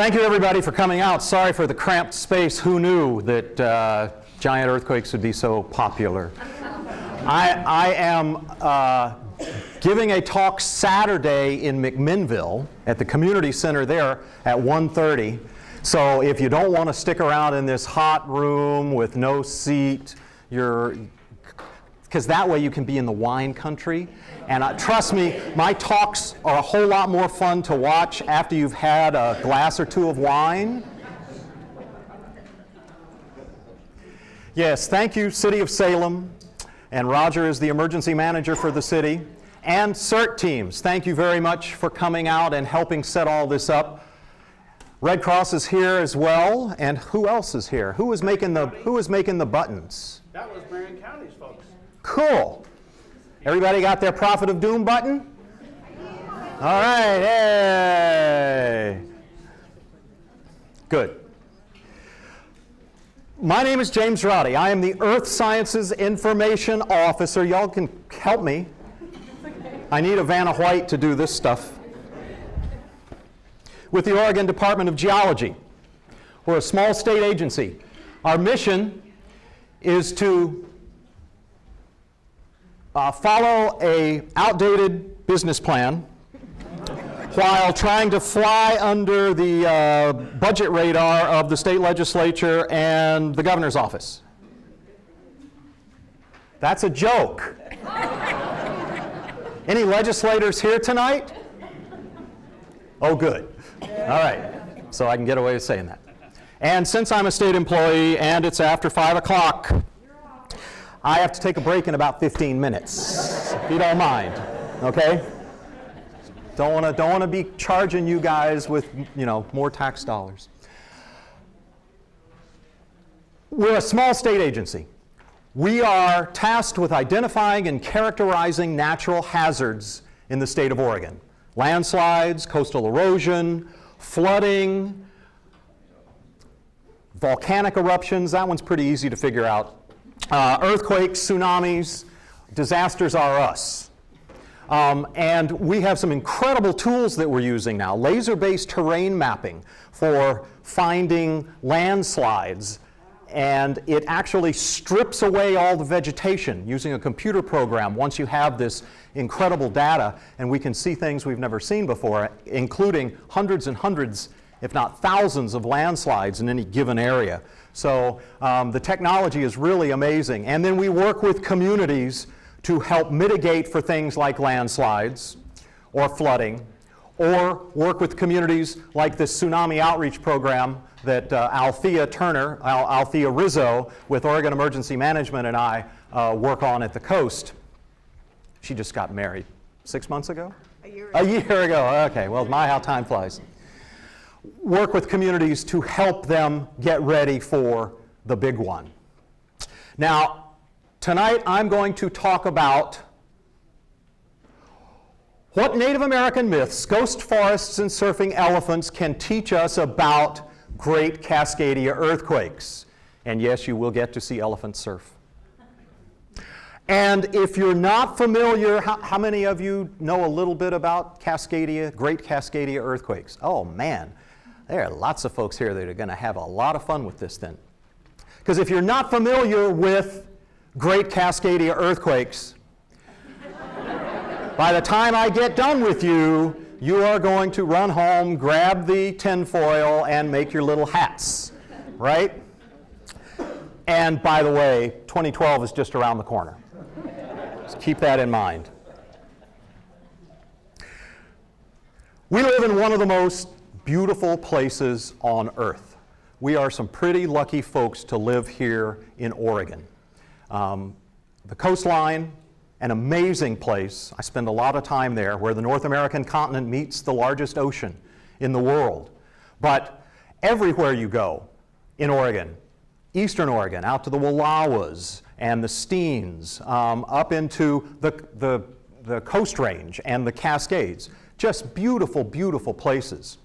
Thank you, everybody, for coming out. Sorry for the cramped space. Who knew that uh, giant earthquakes would be so popular? I, I am uh, giving a talk Saturday in McMinnville at the community center there at 1.30. So if you don't want to stick around in this hot room with no seat, you're because that way you can be in the wine country. And uh, trust me, my talks are a whole lot more fun to watch after you've had a glass or two of wine. Yes, thank you, City of Salem. And Roger is the emergency manager for the city. And CERT teams, thank you very much for coming out and helping set all this up. Red Cross is here as well. And who else is here? Who is making the, who is making the buttons? That was Marion County's. Cool. Everybody got their Prophet of Doom button? All right, hey. Good. My name is James Roddey. I am the Earth Sciences Information Officer. Y'all can help me. I need a Vanna White to do this stuff. With the Oregon Department of Geology. We're a small state agency. Our mission is to uh, follow a outdated business plan while trying to fly under the uh, budget radar of the state legislature and the governor's office. That's a joke. Any legislators here tonight? Oh, good. All right. So I can get away with saying that. And since I'm a state employee and it's after 5 o'clock, I have to take a break in about 15 minutes, if you don't mind, okay? Don't want to don't want to be charging you guys with, you know, more tax dollars. We're a small state agency. We are tasked with identifying and characterizing natural hazards in the state of Oregon. Landslides, coastal erosion, flooding, volcanic eruptions, that one's pretty easy to figure out uh, earthquakes, tsunamis, disasters are us. Um, and we have some incredible tools that we're using now. Laser-based terrain mapping for finding landslides. And it actually strips away all the vegetation using a computer program once you have this incredible data. And we can see things we've never seen before, including hundreds and hundreds, if not thousands, of landslides in any given area. So um, the technology is really amazing. And then we work with communities to help mitigate for things like landslides or flooding, or work with communities like this tsunami outreach program that uh, Althea Turner, Al Althea Rizzo, with Oregon Emergency Management and I uh, work on at the coast. She just got married six months ago? A year ago. A year ago, okay. Well, my, how time flies work with communities to help them get ready for the big one. Now, tonight I'm going to talk about what Native American myths, ghost forests, and surfing elephants can teach us about great Cascadia earthquakes. And yes, you will get to see elephants surf. And if you're not familiar, how, how, many of you know a little bit about Cascadia, Great Cascadia earthquakes? Oh man, there are lots of folks here that are going to have a lot of fun with this then. Because if you're not familiar with Great Cascadia earthquakes, by the time I get done with you, you are going to run home, grab the tinfoil, and make your little hats, right? And by the way, 2012 is just around the corner. So keep that in mind. We live in one of the most beautiful places on earth. We are some pretty lucky folks to live here in Oregon. Um, the coastline, an amazing place. I spend a lot of time there where the North American continent meets the largest ocean in the world. But everywhere you go in Oregon, eastern Oregon, out to the Wallowas and the Steens, um, up into the, the, the Coast Range and the Cascades, just beautiful, beautiful places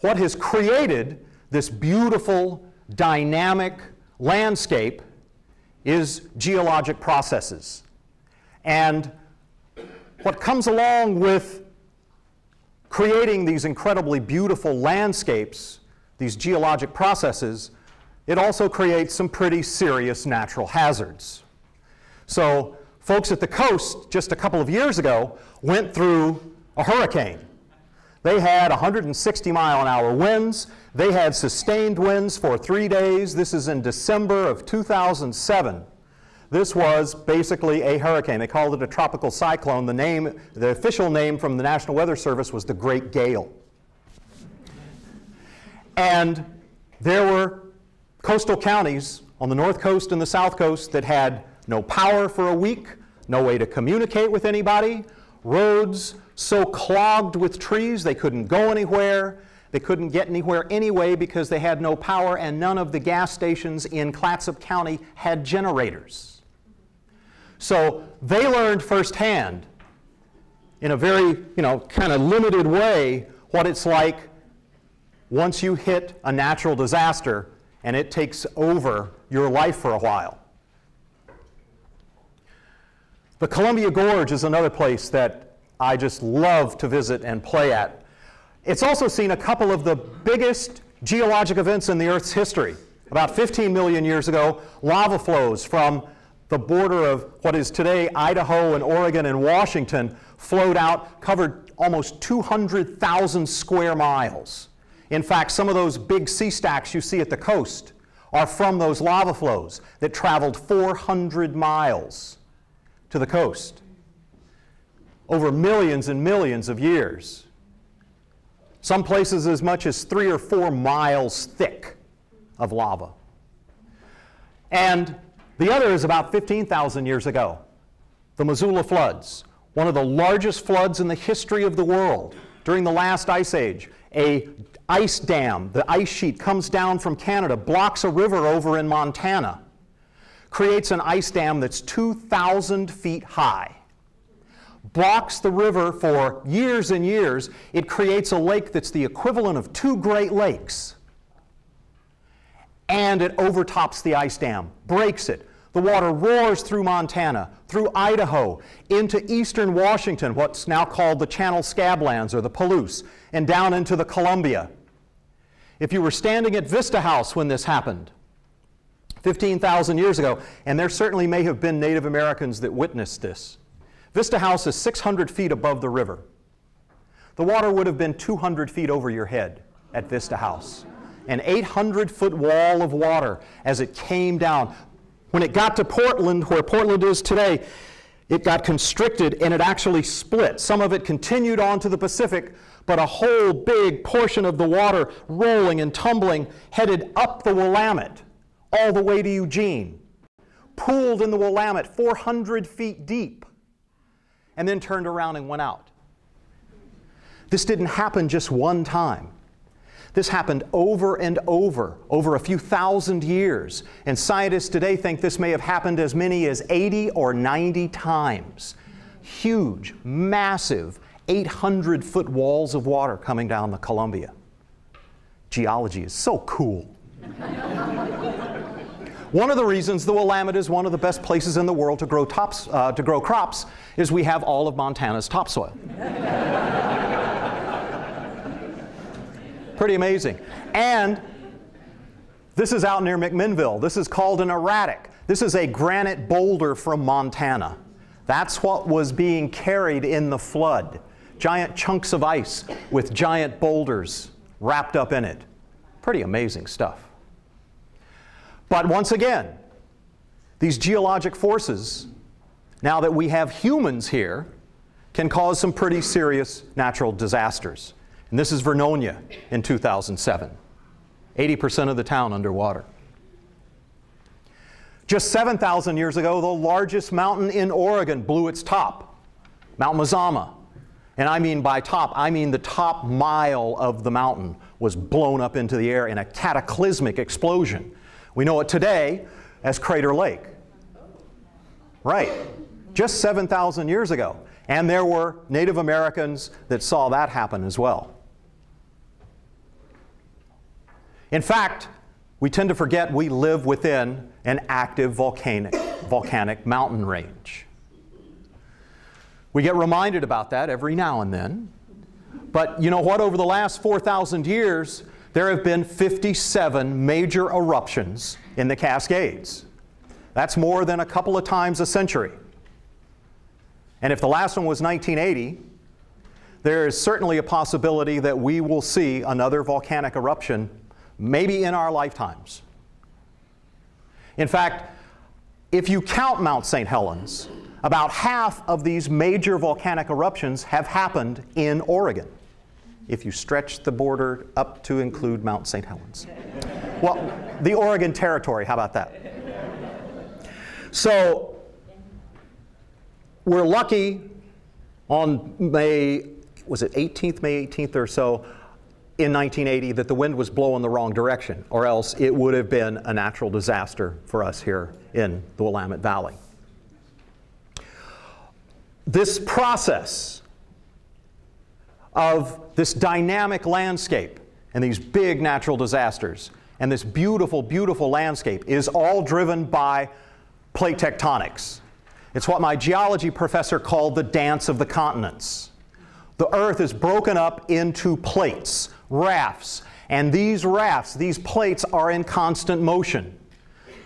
what has created this beautiful, dynamic landscape is geologic processes. And what comes along with creating these incredibly beautiful landscapes, these geologic processes, it also creates some pretty serious natural hazards. So, folks at the coast just a couple of years ago went through a hurricane. They had 160 mile an hour winds. They had sustained winds for three days. This is in December of 2007. This was basically a hurricane. They called it a tropical cyclone. The name, the official name from the National Weather Service was the Great Gale. And there were coastal counties on the north coast and the south coast that had no power for a week, no way to communicate with anybody, roads so clogged with trees they couldn't go anywhere, they couldn't get anywhere anyway because they had no power, and none of the gas stations in Clatsop County had generators. So they learned firsthand, in a very, you know, kind of limited way, what it's like once you hit a natural disaster and it takes over your life for a while. The Columbia Gorge is another place that I just love to visit and play at. It's also seen a couple of the biggest geologic events in the Earth's history. About 15 million years ago, lava flows from the border of what is today Idaho and Oregon and Washington flowed out, covered almost 200,000 square miles. In fact, some of those big sea stacks you see at the coast are from those lava flows that traveled 400 miles to the coast over millions and millions of years. Some places as much as three or four miles thick of lava. And the other is about 15,000 years ago, the Missoula floods, one of the largest floods in the history of the world during the last ice age. A ice dam, the ice sheet comes down from Canada, blocks a river over in Montana, creates an ice dam that's 2,000 feet high blocks the river for years and years, it creates a lake that's the equivalent of two Great Lakes. And it overtops the ice dam, breaks it, the water roars through Montana, through Idaho, into eastern Washington, what's now called the Channel Scablands or the Palouse, and down into the Columbia. If you were standing at Vista House when this happened, 15,000 years ago, and there certainly may have been Native Americans that witnessed this. Vista House is 600 feet above the river. The water would have been 200 feet over your head at Vista House. An 800 foot wall of water as it came down, when it got to Portland, where Portland is today, it got constricted and it actually split. Some of it continued on to the Pacific, but a whole big portion of the water rolling and tumbling headed up the Willamette all the way to Eugene, pooled in the Willamette 400 feet deep, and then turned around and went out. This didn't happen just one time. This happened over and over, over a few thousand years. And scientists today think this may have happened as many as 80 or 90 times. Huge, massive, 800 foot walls of water coming down the Columbia. Geology is so cool. One of the reasons the Willamette is one of the best places in the world to grow, tops, uh, to grow crops is we have all of Montana's topsoil. Pretty amazing. And this is out near McMinnville. This is called an erratic. This is a granite boulder from Montana. That's what was being carried in the flood. Giant chunks of ice with giant boulders wrapped up in it. Pretty amazing stuff. But once again, these geologic forces, now that we have humans here, can cause some pretty serious natural disasters. And this is Vernonia in 2007. 80% of the town underwater. Just 7,000 years ago, the largest mountain in Oregon blew its top, Mount Mazama. And I mean by top, I mean the top mile of the mountain was blown up into the air in a cataclysmic explosion. We know it today as Crater Lake. Right, just 7,000 years ago. And there were Native Americans that saw that happen as well. In fact, we tend to forget we live within an active volcanic, volcanic mountain range. We get reminded about that every now and then. But you know what? Over the last 4,000 years, there have been 57 major eruptions in the Cascades. That's more than a couple of times a century. And if the last one was 1980, there is certainly a possibility that we will see another volcanic eruption, maybe in our lifetimes. In fact, if you count Mount St. Helens, about half of these major volcanic eruptions have happened in Oregon, if you stretch the border up to include Mount St. Helens. Well, the Oregon Territory, how about that? So, we're lucky on May, was it 18th, May 18th or so, in 1980 that the wind was blowing the wrong direction, or else it would have been a natural disaster for us here in the Willamette Valley. This process of this dynamic landscape and these big natural disasters and this beautiful, beautiful landscape is all driven by plate tectonics. It's what my geology professor called the dance of the continents. The Earth is broken up into plates, rafts, and these rafts, these plates, are in constant motion.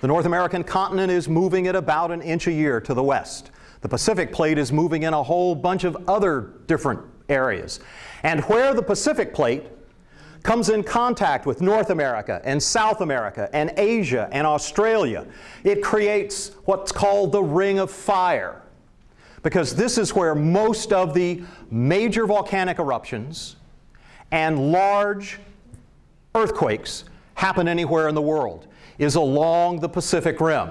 The North American continent is moving at about an inch a year to the west. The Pacific plate is moving in a whole bunch of other different areas. And where the Pacific plate comes in contact with North America and South America and Asia and Australia, it creates what's called the Ring of Fire. Because this is where most of the major volcanic eruptions and large earthquakes happen anywhere in the world, is along the Pacific Rim.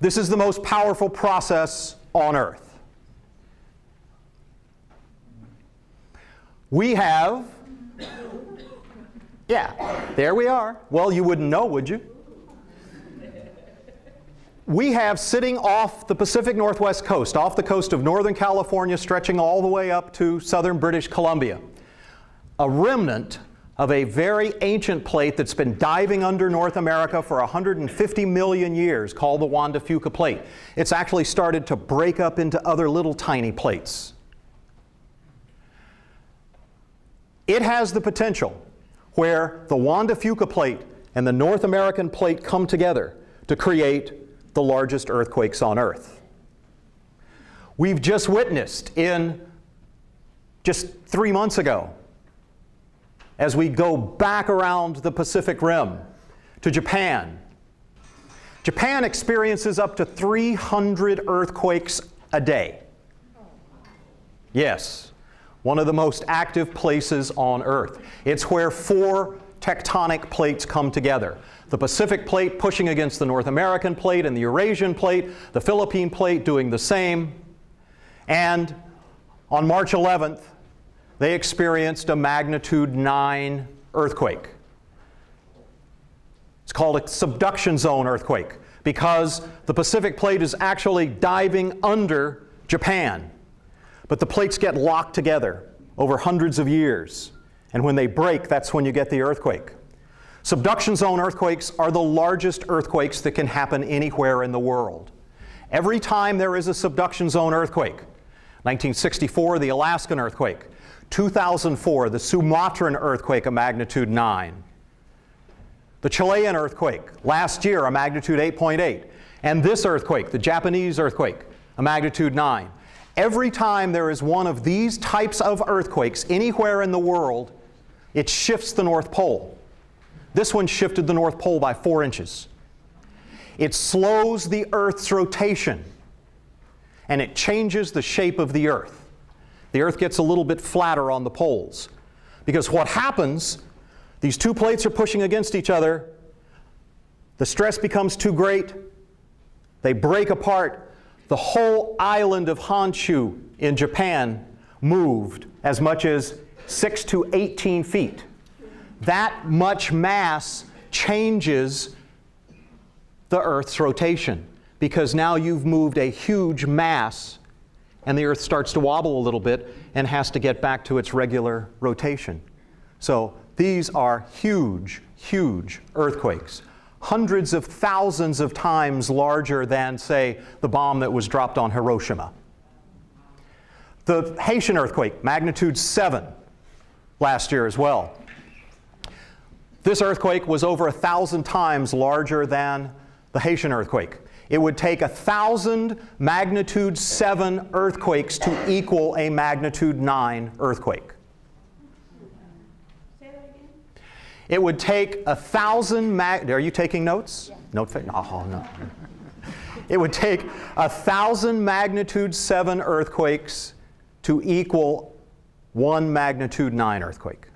This is the most powerful process on Earth. We have, yeah, there we are. Well, you wouldn't know, would you? We have sitting off the Pacific Northwest coast, off the coast of Northern California, stretching all the way up to southern British Columbia, a remnant of a very ancient plate that's been diving under North America for 150 million years called the Juan de Fuca plate. It's actually started to break up into other little tiny plates. It has the potential where the Juan de Fuca plate and the North American plate come together to create the largest earthquakes on Earth. We've just witnessed in just three months ago, as we go back around the Pacific Rim to Japan. Japan experiences up to 300 earthquakes a day. Yes, one of the most active places on Earth. It's where four tectonic plates come together. The Pacific plate pushing against the North American plate and the Eurasian plate, the Philippine plate doing the same. And on March 11th, they experienced a magnitude 9 earthquake. It's called a subduction zone earthquake because the Pacific plate is actually diving under Japan. But the plates get locked together over hundreds of years. And when they break, that's when you get the earthquake. Subduction zone earthquakes are the largest earthquakes that can happen anywhere in the world. Every time there is a subduction zone earthquake, 1964, the Alaskan earthquake, 2004, the Sumatran earthquake, a magnitude 9, the Chilean earthquake, last year, a magnitude 8.8, and this earthquake, the Japanese earthquake, a magnitude 9. Every time there is one of these types of earthquakes anywhere in the world, it shifts the North Pole. This one shifted the North Pole by four inches. It slows the Earth's rotation and it changes the shape of the Earth. The Earth gets a little bit flatter on the poles. Because what happens, these two plates are pushing against each other, the stress becomes too great, they break apart, the whole island of Honshu in Japan moved as much as 6 to 18 feet. That much mass changes the Earth's rotation because now you've moved a huge mass and the Earth starts to wobble a little bit and has to get back to its regular rotation. So these are huge, huge earthquakes hundreds of thousands of times larger than, say, the bomb that was dropped on Hiroshima. The Haitian earthquake, magnitude 7 last year as well. This earthquake was over a thousand times larger than the Haitian earthquake. It would take a thousand magnitude 7 earthquakes to equal a magnitude 9 earthquake. It would take a thousand mag. Are you taking notes? Yeah. Note. Oh, oh no. it would take a thousand magnitude seven earthquakes to equal one magnitude nine earthquake.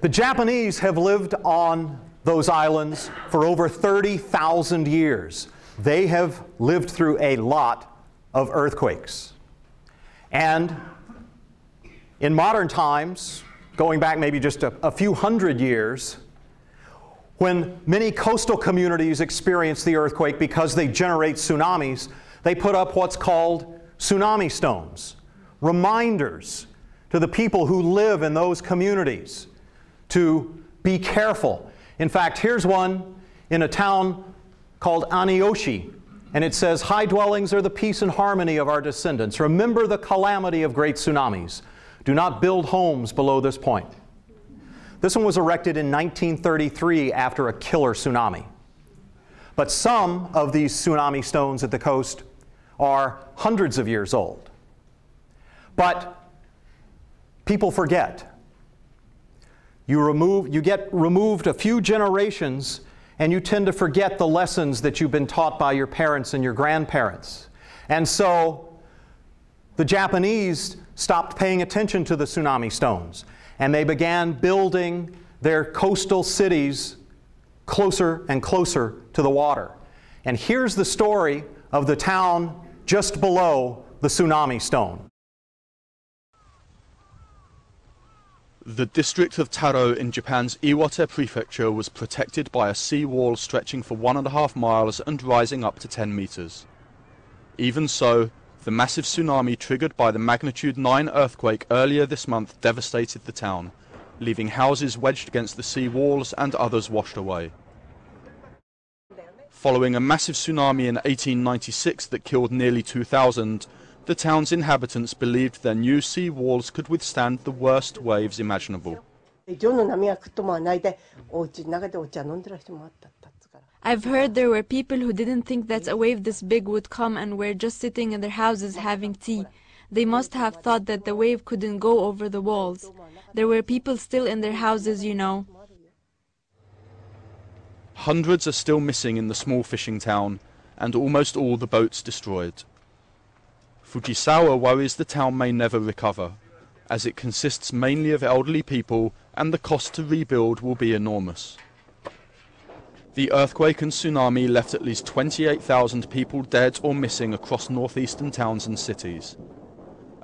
The Japanese have lived on those islands for over 30,000 years. They have lived through a lot of earthquakes. And in modern times, going back maybe just a, a few hundred years, when many coastal communities experience the earthquake because they generate tsunamis, they put up what's called tsunami stones, reminders to the people who live in those communities to be careful. In fact, here's one in a town called Aneyoshi, and it says, High dwellings are the peace and harmony of our descendants. Remember the calamity of great tsunamis. Do not build homes below this point. This one was erected in 1933 after a killer tsunami. But some of these tsunami stones at the coast are hundreds of years old. But people forget. You, remove, you get removed a few generations and you tend to forget the lessons that you've been taught by your parents and your grandparents. And so the Japanese stopped paying attention to the tsunami stones and they began building their coastal cities closer and closer to the water. And here's the story of the town just below the tsunami stone. The district of Taro in Japan's Iwate prefecture was protected by a sea wall stretching for one and a half miles and rising up to 10 meters. Even so, the massive tsunami triggered by the magnitude 9 earthquake earlier this month devastated the town, leaving houses wedged against the sea walls and others washed away. Following a massive tsunami in 1896 that killed nearly 2,000, the town's inhabitants believed their new sea walls could withstand the worst waves imaginable. I've heard there were people who didn't think that a wave this big would come and were just sitting in their houses having tea. They must have thought that the wave couldn't go over the walls. There were people still in their houses, you know. Hundreds are still missing in the small fishing town, and almost all the boats destroyed. Fujisawa worries the town may never recover, as it consists mainly of elderly people and the cost to rebuild will be enormous. The earthquake and tsunami left at least 28,000 people dead or missing across northeastern towns and cities.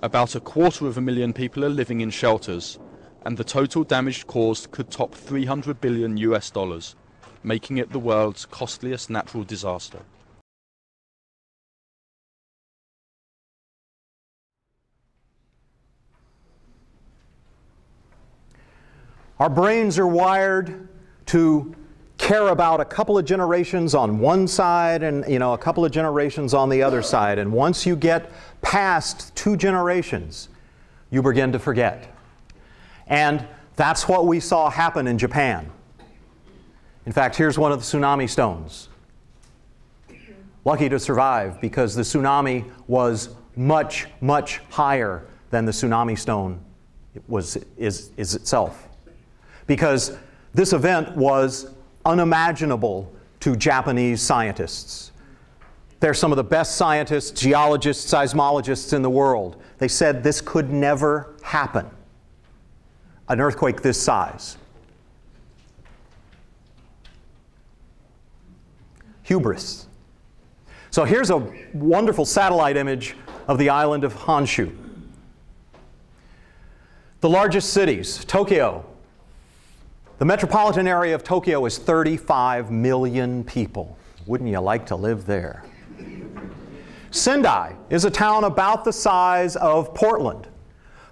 About a quarter of a million people are living in shelters, and the total damage caused could top 300 billion US dollars, making it the world's costliest natural disaster. Our brains are wired to care about a couple of generations on one side and you know a couple of generations on the other side. And once you get past two generations you begin to forget. And that's what we saw happen in Japan. In fact here's one of the tsunami stones. Lucky to survive because the tsunami was much much higher than the tsunami stone was is, is itself. Because this event was unimaginable to Japanese scientists. They're some of the best scientists, geologists, seismologists in the world. They said this could never happen, an earthquake this size. Hubris. So here's a wonderful satellite image of the island of Honshu. The largest cities, Tokyo, the metropolitan area of Tokyo is 35 million people. Wouldn't you like to live there? Sendai is a town about the size of Portland,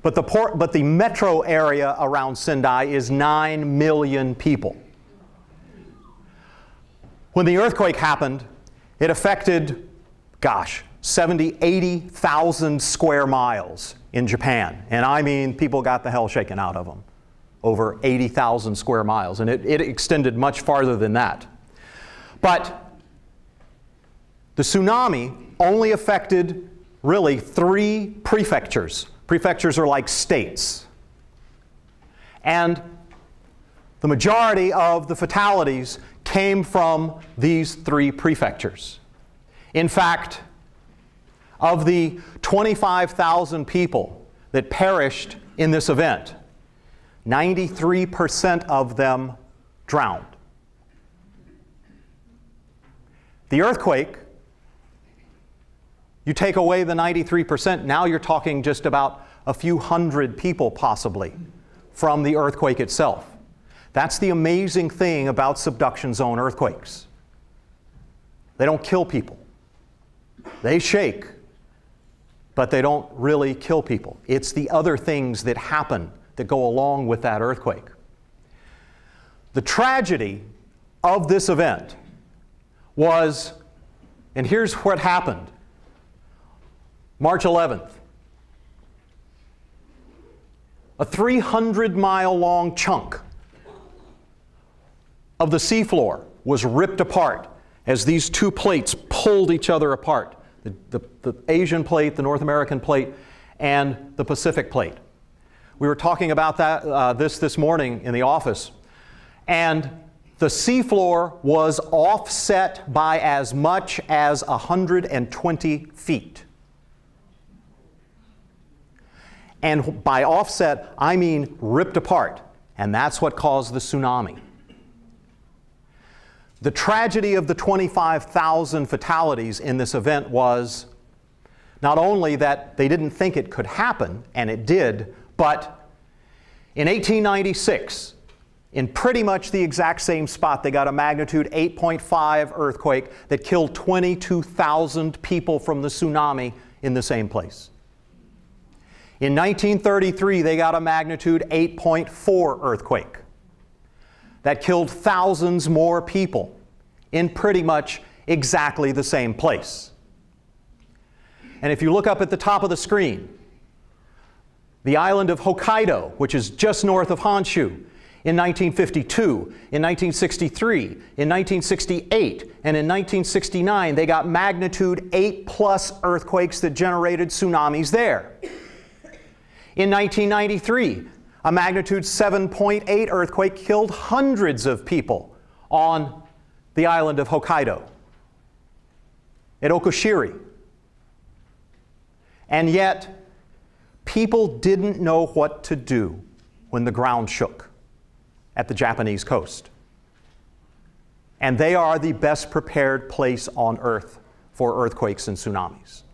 but the, port, but the metro area around Sendai is 9 million people. When the earthquake happened, it affected, gosh, 70, 80,000 square miles in Japan. And I mean, people got the hell shaken out of them. Over 80,000 square miles. And it, it extended much farther than that. But the tsunami only affected really three prefectures. Prefectures are like states. And the majority of the fatalities came from these three prefectures. In fact, of the 25,000 people that perished in this event, 93% of them drowned. The earthquake, you take away the 93%, now you're talking just about a few hundred people possibly from the earthquake itself. That's the amazing thing about subduction zone earthquakes. They don't kill people. They shake, but they don't really kill people. It's the other things that happen that go along with that earthquake. The tragedy of this event was, and here's what happened March 11th. A 300 mile long chunk of the seafloor was ripped apart as these two plates pulled each other apart the, the, the, Asian plate, the North American plate, and the Pacific plate. We were talking about that, uh, this this morning in the office, and the seafloor was offset by as much as 120 feet. And by offset, I mean ripped apart, and that's what caused the tsunami. The tragedy of the 25,000 fatalities in this event was not only that they didn't think it could happen, and it did, but in 1896, in pretty much the exact same spot, they got a magnitude 8.5 earthquake that killed 22,000 people from the tsunami in the same place. In 1933, they got a magnitude 8.4 earthquake that killed thousands more people in pretty much exactly the same place. And if you look up at the top of the screen, the island of Hokkaido, which is just north of Honshu, in 1952, in 1963, in 1968, and in 1969, they got magnitude 8 plus earthquakes that generated tsunamis there. In 1993, a magnitude 7.8 earthquake killed hundreds of people on the island of Hokkaido, at Okushiri. And yet, people didn't know what to do when the ground shook at the Japanese coast. And they are the best prepared place on earth for earthquakes and tsunamis.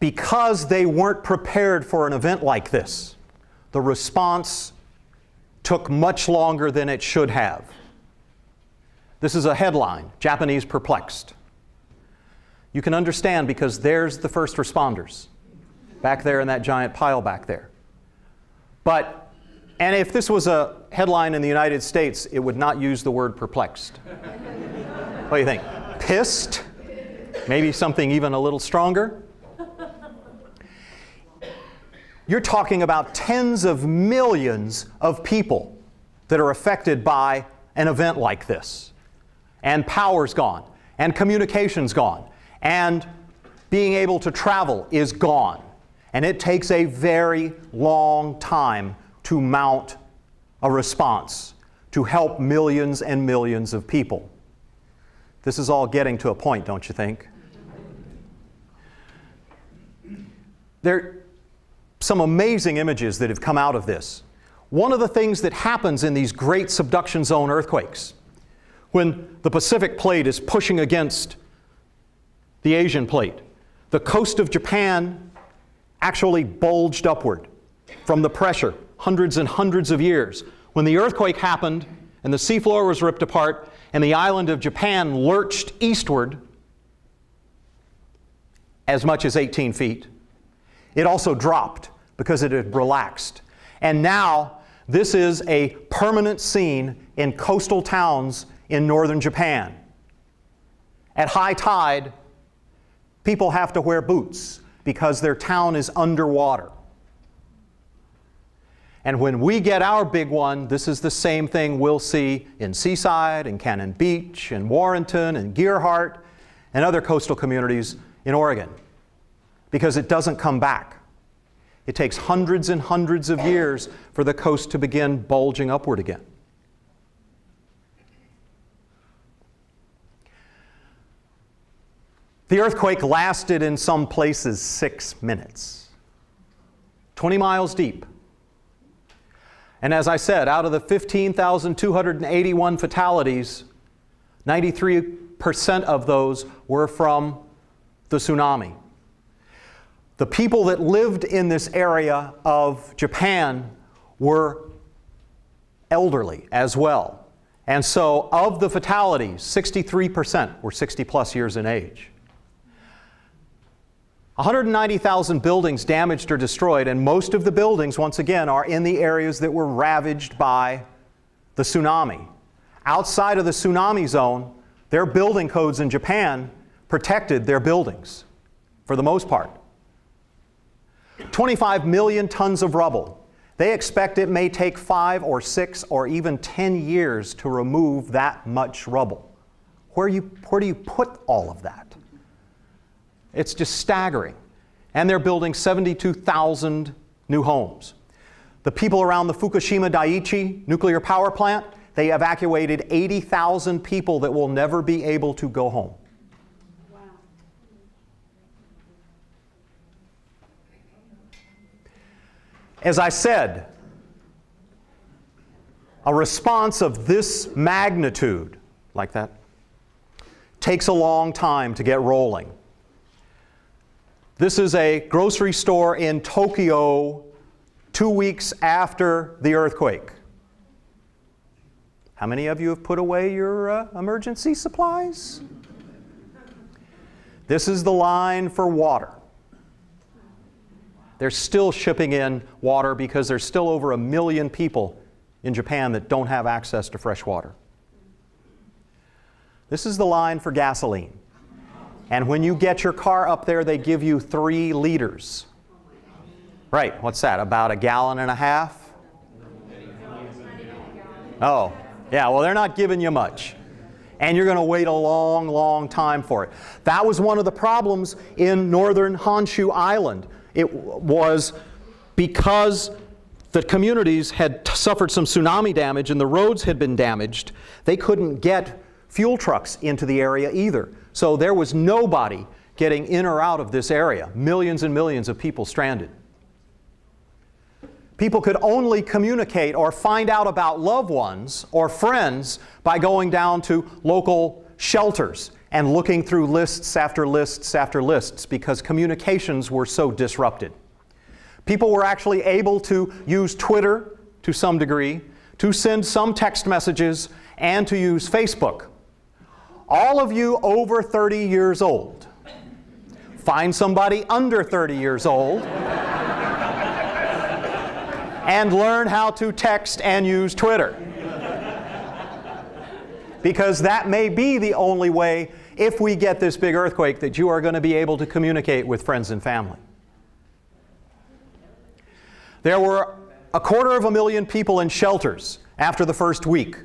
because they weren't prepared for an event like this. The response took much longer than it should have. This is a headline Japanese perplexed. You can understand because there's the first responders back there in that giant pile back there. But, and if this was a headline in the United States, it would not use the word perplexed. what do you think? Pissed? Maybe something even a little stronger? You're talking about tens of millions of people that are affected by an event like this. And power's gone, and communication's gone, and being able to travel is gone. And it takes a very long time to mount a response to help millions and millions of people. This is all getting to a point, don't you think? There, are some amazing images that have come out of this. One of the things that happens in these great subduction zone earthquakes, when the Pacific plate is pushing against the Asian plate, the coast of Japan actually bulged upward from the pressure hundreds and hundreds of years. When the earthquake happened and the seafloor was ripped apart and the island of Japan lurched eastward as much as 18 feet, it also dropped because it had relaxed. And now, this is a permanent scene in coastal towns in northern Japan. At high tide, people have to wear boots because their town is underwater. And when we get our big one, this is the same thing we'll see in Seaside, in Cannon Beach, in Warrenton, in Gearhart, and other coastal communities in Oregon. Because it doesn't come back. It takes hundreds and hundreds of years for the coast to begin bulging upward again. The earthquake lasted in some places six minutes, 20 miles deep. And as I said, out of the 15,281 fatalities, 93% of those were from the tsunami. The people that lived in this area of Japan were elderly as well. And so, of the fatalities, 63% were 60 plus years in age. 190,000 buildings damaged or destroyed, and most of the buildings, once again, are in the areas that were ravaged by the tsunami. Outside of the tsunami zone, their building codes in Japan protected their buildings for the most part. 25 million tons of rubble. They expect it may take five or six or even 10 years to remove that much rubble. Where, you, where do you put all of that? It's just staggering. And they're building 72,000 new homes. The people around the Fukushima Daiichi nuclear power plant, they evacuated 80,000 people that will never be able to go home. As I said, a response of this magnitude, like that, takes a long time to get rolling. This is a grocery store in Tokyo two weeks after the earthquake. How many of you have put away your uh, emergency supplies? This is the line for water. They're still shipping in water because there's still over a million people in Japan that don't have access to fresh water. This is the line for gasoline. And when you get your car up there, they give you three liters. Right, what's that? About a gallon and a half? Oh, yeah, well, they're not giving you much. And you're going to wait a long, long time for it. That was one of the problems in northern Honshu Island. It was because the communities had suffered some tsunami damage and the roads had been damaged, they couldn't get fuel trucks into the area either. So there was nobody getting in or out of this area, millions and millions of people stranded. People could only communicate or find out about loved ones or friends by going down to local shelters and looking through lists after lists after lists because communications were so disrupted. People were actually able to use Twitter to some degree, to send some text messages, and to use Facebook all of you over 30 years old, find somebody under 30 years old and learn how to text and use Twitter. Because that may be the only way, if we get this big earthquake, that you are going to be able to communicate with friends and family. There were a quarter of a million people in shelters after the first week.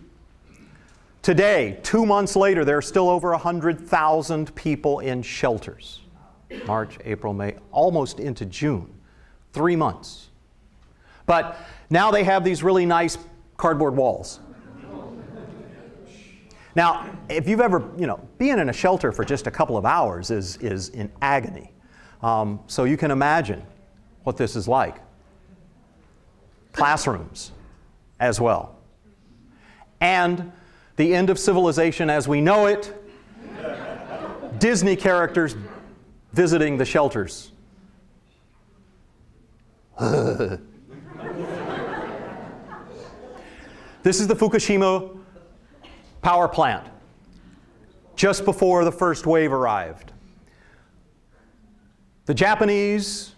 Today, two months later, there are still over 100,000 people in shelters. March, April, May, almost into June. Three months. But now they have these really nice cardboard walls. Now, if you've ever, you know, being in a shelter for just a couple of hours is, is in agony. Um, so you can imagine what this is like. Classrooms as well. And the end of civilization as we know it, Disney characters visiting the shelters. this is the Fukushima power plant just before the first wave arrived. The Japanese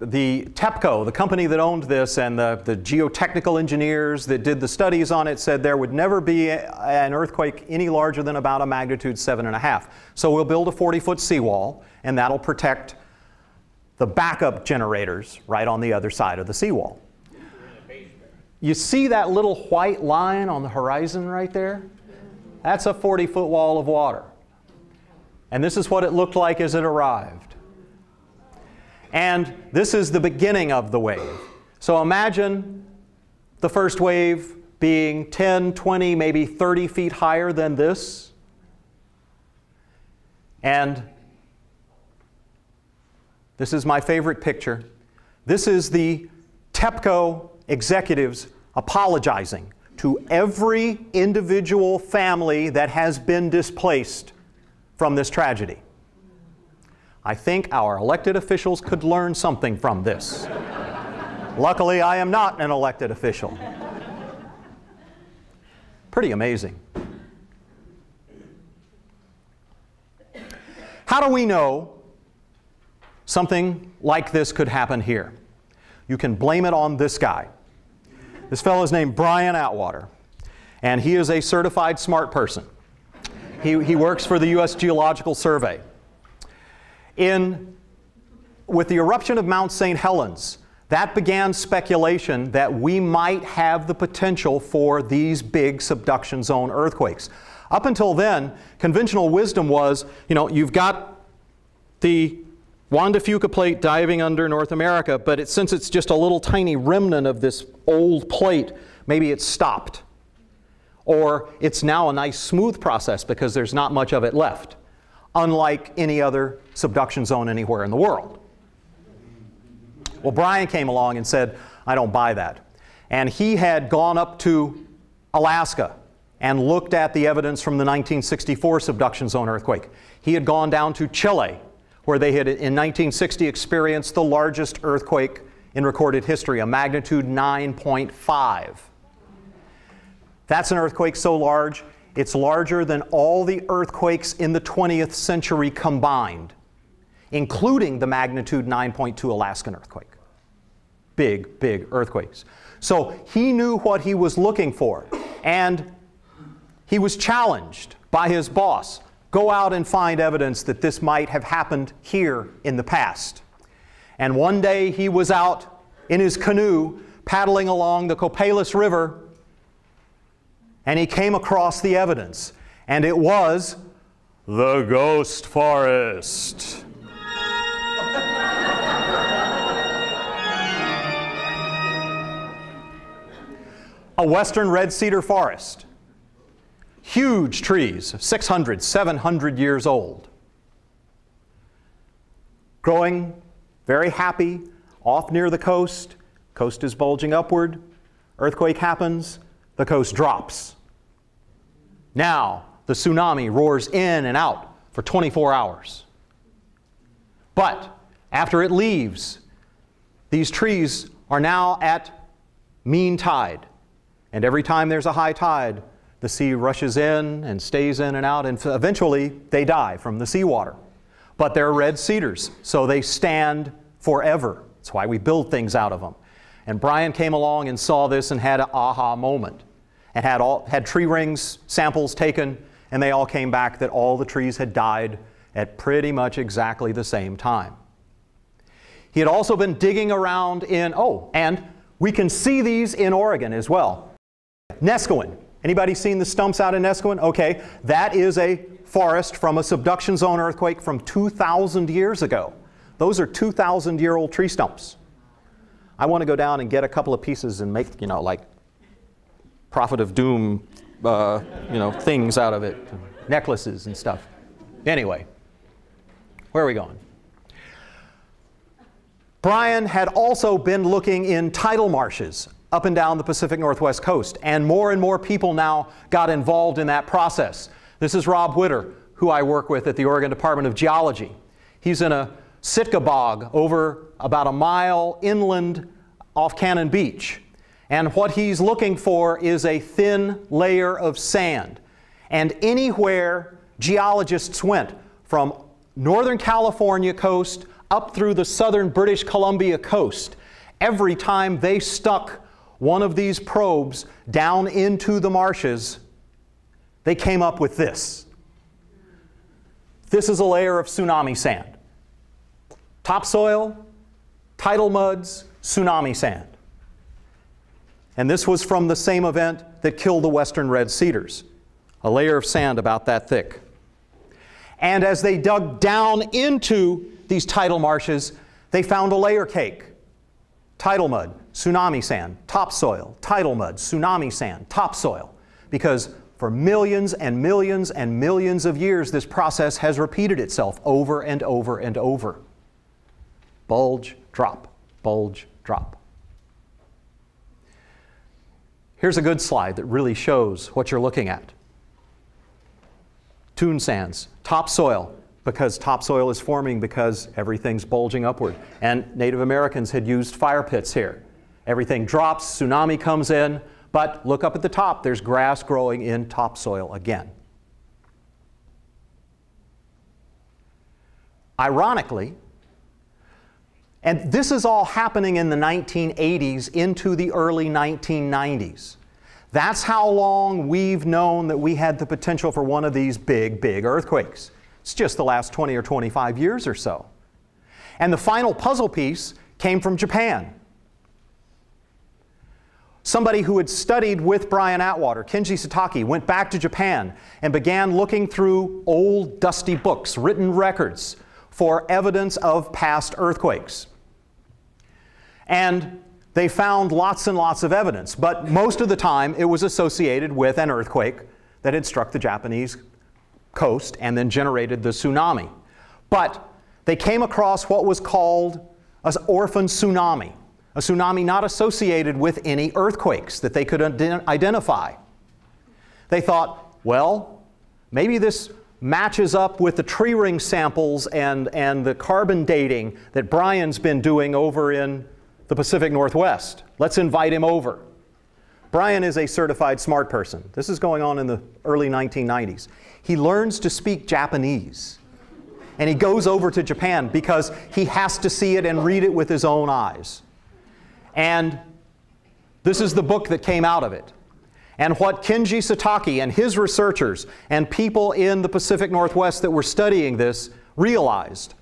the TEPCO, the company that owned this, and the, the geotechnical engineers that did the studies on it said there would never be a, an earthquake any larger than about a magnitude seven and a half. So we'll build a 40 foot seawall, and that'll protect the backup generators right on the other side of the seawall. You see that little white line on the horizon right there? That's a 40 foot wall of water. And this is what it looked like as it arrived. And this is the beginning of the wave. So imagine the first wave being 10, 20, maybe 30 feet higher than this. And this is my favorite picture. This is the TEPCO executives apologizing to every individual family that has been displaced from this tragedy. I think our elected officials could learn something from this. Luckily, I am not an elected official. Pretty amazing. How do we know something like this could happen here? You can blame it on this guy. This fellow is named Brian Atwater, and he is a certified smart person. He, he works for the U.S. Geological Survey. In, with the eruption of Mount St. Helens, that began speculation that we might have the potential for these big subduction zone earthquakes. Up until then, conventional wisdom was, you know, you've got the Juan de Fuca plate diving under North America, but it, since it's just a little tiny remnant of this old plate, maybe it's stopped. Or it's now a nice smooth process because there's not much of it left, unlike any other subduction zone anywhere in the world. Well, Brian came along and said, I don't buy that. And he had gone up to Alaska and looked at the evidence from the 1964 subduction zone earthquake. He had gone down to Chile, where they had in 1960 experienced the largest earthquake in recorded history, a magnitude 9.5. That's an earthquake so large, it's larger than all the earthquakes in the 20th century combined, including the magnitude 9.2 Alaskan earthquake. Big, big earthquakes. So he knew what he was looking for, and he was challenged by his boss go out and find evidence that this might have happened here in the past. And one day he was out in his canoe paddling along the Copalis River and he came across the evidence, and it was the ghost forest. A western red cedar forest. Huge trees, 600, 700 years old. Growing very happy off near the coast. Coast is bulging upward. Earthquake happens. The coast drops. Now, the tsunami roars in and out for 24 hours. But after it leaves, these trees are now at mean tide. And every time there's a high tide, the sea rushes in and stays in and out, and eventually they die from the seawater. But they're red cedars, so they stand forever. That's why we build things out of them. And Brian came along and saw this and had an aha moment and had, all, had tree rings samples taken, and they all came back that all the trees had died at pretty much exactly the same time. He had also been digging around in, oh, and we can see these in Oregon as well. Neskowin. Anybody seen the stumps out in Neskowin? Okay, that is a forest from a subduction zone earthquake from 2,000 years ago. Those are 2,000 year old tree stumps. I want to go down and get a couple of pieces and make, you know, like prophet of doom, uh, you know, things out of it, necklaces and stuff. Anyway, where are we going? Brian had also been looking in tidal marshes up and down the Pacific Northwest coast, and more and more people now got involved in that process. This is Rob Witter, who I work with at the Oregon Department of Geology. He's in a Sitka bog over about a mile inland off Cannon Beach. And what he's looking for is a thin layer of sand. And anywhere geologists went, from northern California coast up through the southern British Columbia coast. Every time they stuck one of these probes down into the marshes, they came up with this. This is a layer of tsunami sand. Topsoil, tidal muds, tsunami sand. And this was from the same event that killed the western red cedars, a layer of sand about that thick. And as they dug down into these tidal marshes, they found a layer cake tidal mud, tsunami sand, topsoil, tidal mud, tsunami sand, topsoil. Because for millions and millions and millions of years, this process has repeated itself over and over and over. Bulge, drop, bulge, drop. Here's a good slide that really shows what you're looking at. Toon sands, topsoil, because topsoil is forming because everything's bulging upward. And Native Americans had used fire pits here. Everything drops, tsunami comes in, but look up at the top, there's grass growing in topsoil again. Ironically, and this is all happening in the 1980s into the early 1990s. That's how long we've known that we had the potential for one of these big, big earthquakes. It's just the last 20 or 25 years or so. And the final puzzle piece came from Japan. Somebody who had studied with Brian Atwater, Kenji Satake, went back to Japan and began looking through old dusty books, written records for evidence of past earthquakes. And they found lots and lots of evidence, but most of the time it was associated with an earthquake that had struck the Japanese coast and then generated the tsunami. But they came across what was called an orphan tsunami, a tsunami not associated with any earthquakes that they could identify. They thought, well, maybe this matches up with the tree ring samples and, and the carbon dating that Brian's been doing over in the Pacific Northwest. Let's invite him over. Brian is a certified smart person. This is going on in the early 1990s. He learns to speak Japanese. And he goes over to Japan because he has to see it and read it with his own eyes. And this is the book that came out of it. And what Kenji Satake and his researchers and people in the Pacific Northwest that were studying this realized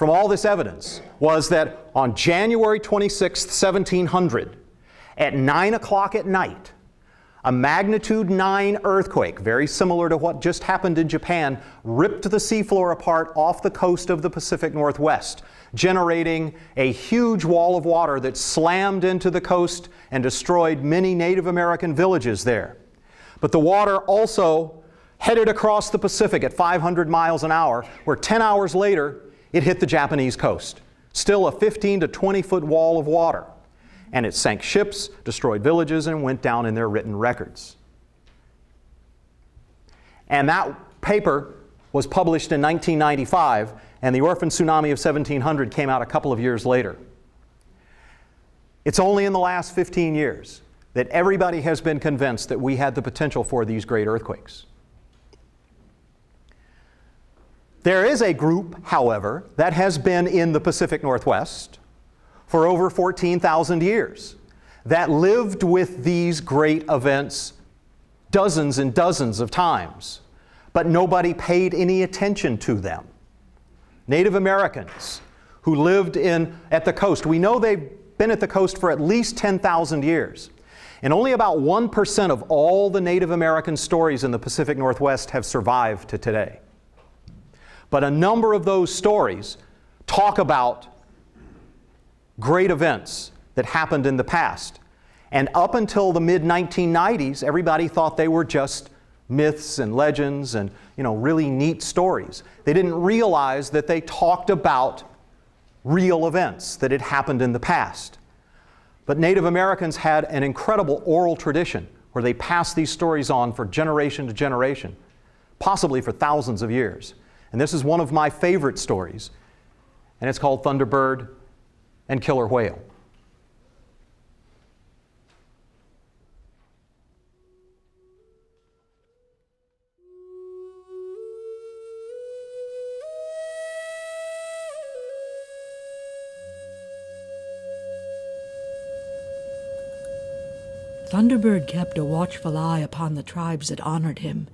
from all this evidence was that on January 26, 1700, at 9 o'clock at night, a magnitude 9 earthquake, very similar to what just happened in Japan, ripped the seafloor apart off the coast of the Pacific Northwest, generating a huge wall of water that slammed into the coast and destroyed many Native American villages there. But the water also headed across the Pacific at 500 miles an hour, where 10 hours later, it hit the Japanese coast. Still a 15 to 20 foot wall of water. And it sank ships, destroyed villages, and went down in their written records. And that paper was published in 1995, and the orphan tsunami of 1700 came out a couple of years later. It's only in the last 15 years that everybody has been convinced that we had the potential for these great earthquakes. There is a group, however, that has been in the Pacific Northwest for over 14,000 years that lived with these great events dozens and dozens of times, but nobody paid any attention to them. Native Americans who lived in, at the coast, we know they've been at the coast for at least 10,000 years. And only about 1% of all the Native American stories in the Pacific Northwest have survived to today. But a number of those stories talk about great events that happened in the past. And up until the mid 1990s, everybody thought they were just myths and legends and you know, really neat stories. They didn't realize that they talked about real events that had happened in the past. But Native Americans had an incredible oral tradition where they passed these stories on for generation to generation, possibly for thousands of years. And this is one of my favorite stories. And it's called Thunderbird and Killer Whale. Thunderbird kept a watchful eye upon the tribes that honored him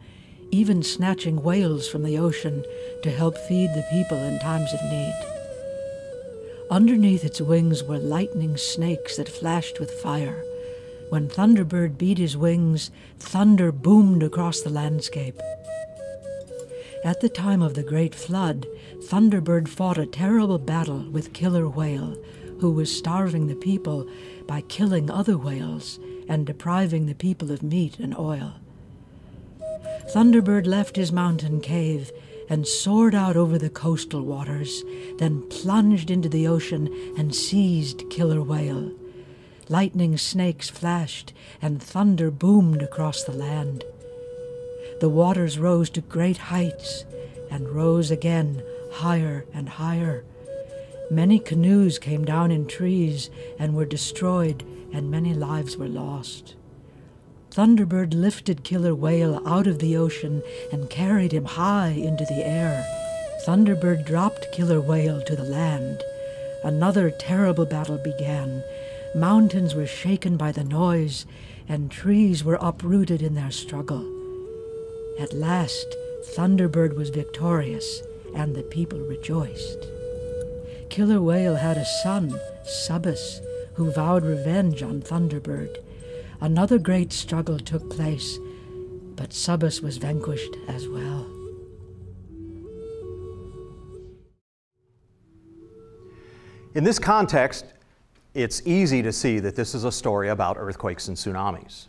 even snatching whales from the ocean to help feed the people in times of need. Underneath its wings were lightning snakes that flashed with fire. When Thunderbird beat his wings, thunder boomed across the landscape. At the time of the Great Flood, Thunderbird fought a terrible battle with Killer Whale, who was starving the people by killing other whales and depriving the people of meat and oil. Thunderbird left his mountain cave and soared out over the coastal waters, then plunged into the ocean and seized Killer Whale. Lightning snakes flashed and thunder boomed across the land. The waters rose to great heights and rose again higher and higher. Many canoes came down in trees and were destroyed, and many lives were lost. Thunderbird lifted Killer Whale out of the ocean and carried him high into the air. Thunderbird dropped Killer Whale to the land. Another terrible battle began. Mountains were shaken by the noise, and trees were uprooted in their struggle. At last, Thunderbird was victorious, and the people rejoiced. Killer Whale had a son, Subus, who vowed revenge on Thunderbird. Another great struggle took place, but Subus was vanquished as well. In this context, it's easy to see that this is a story about earthquakes and tsunamis.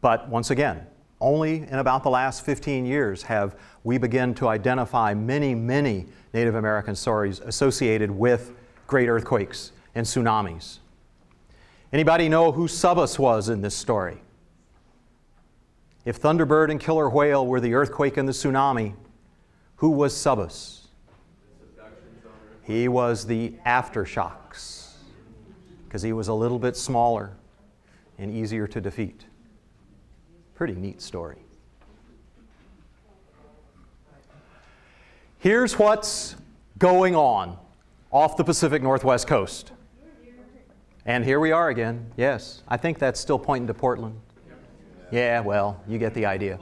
But once again, only in about the last 15 years have we begun to identify many, many Native American stories associated with great earthquakes and tsunamis. Anybody know who Subus was in this story? If Thunderbird and Killer Whale were the earthquake and the tsunami, who was Subus? He was the aftershocks because he was a little bit smaller and easier to defeat. Pretty neat story. Here's what's going on off the Pacific Northwest coast. And here we are again. Yes, I think that's still pointing to Portland. Yeah, well, you get the idea.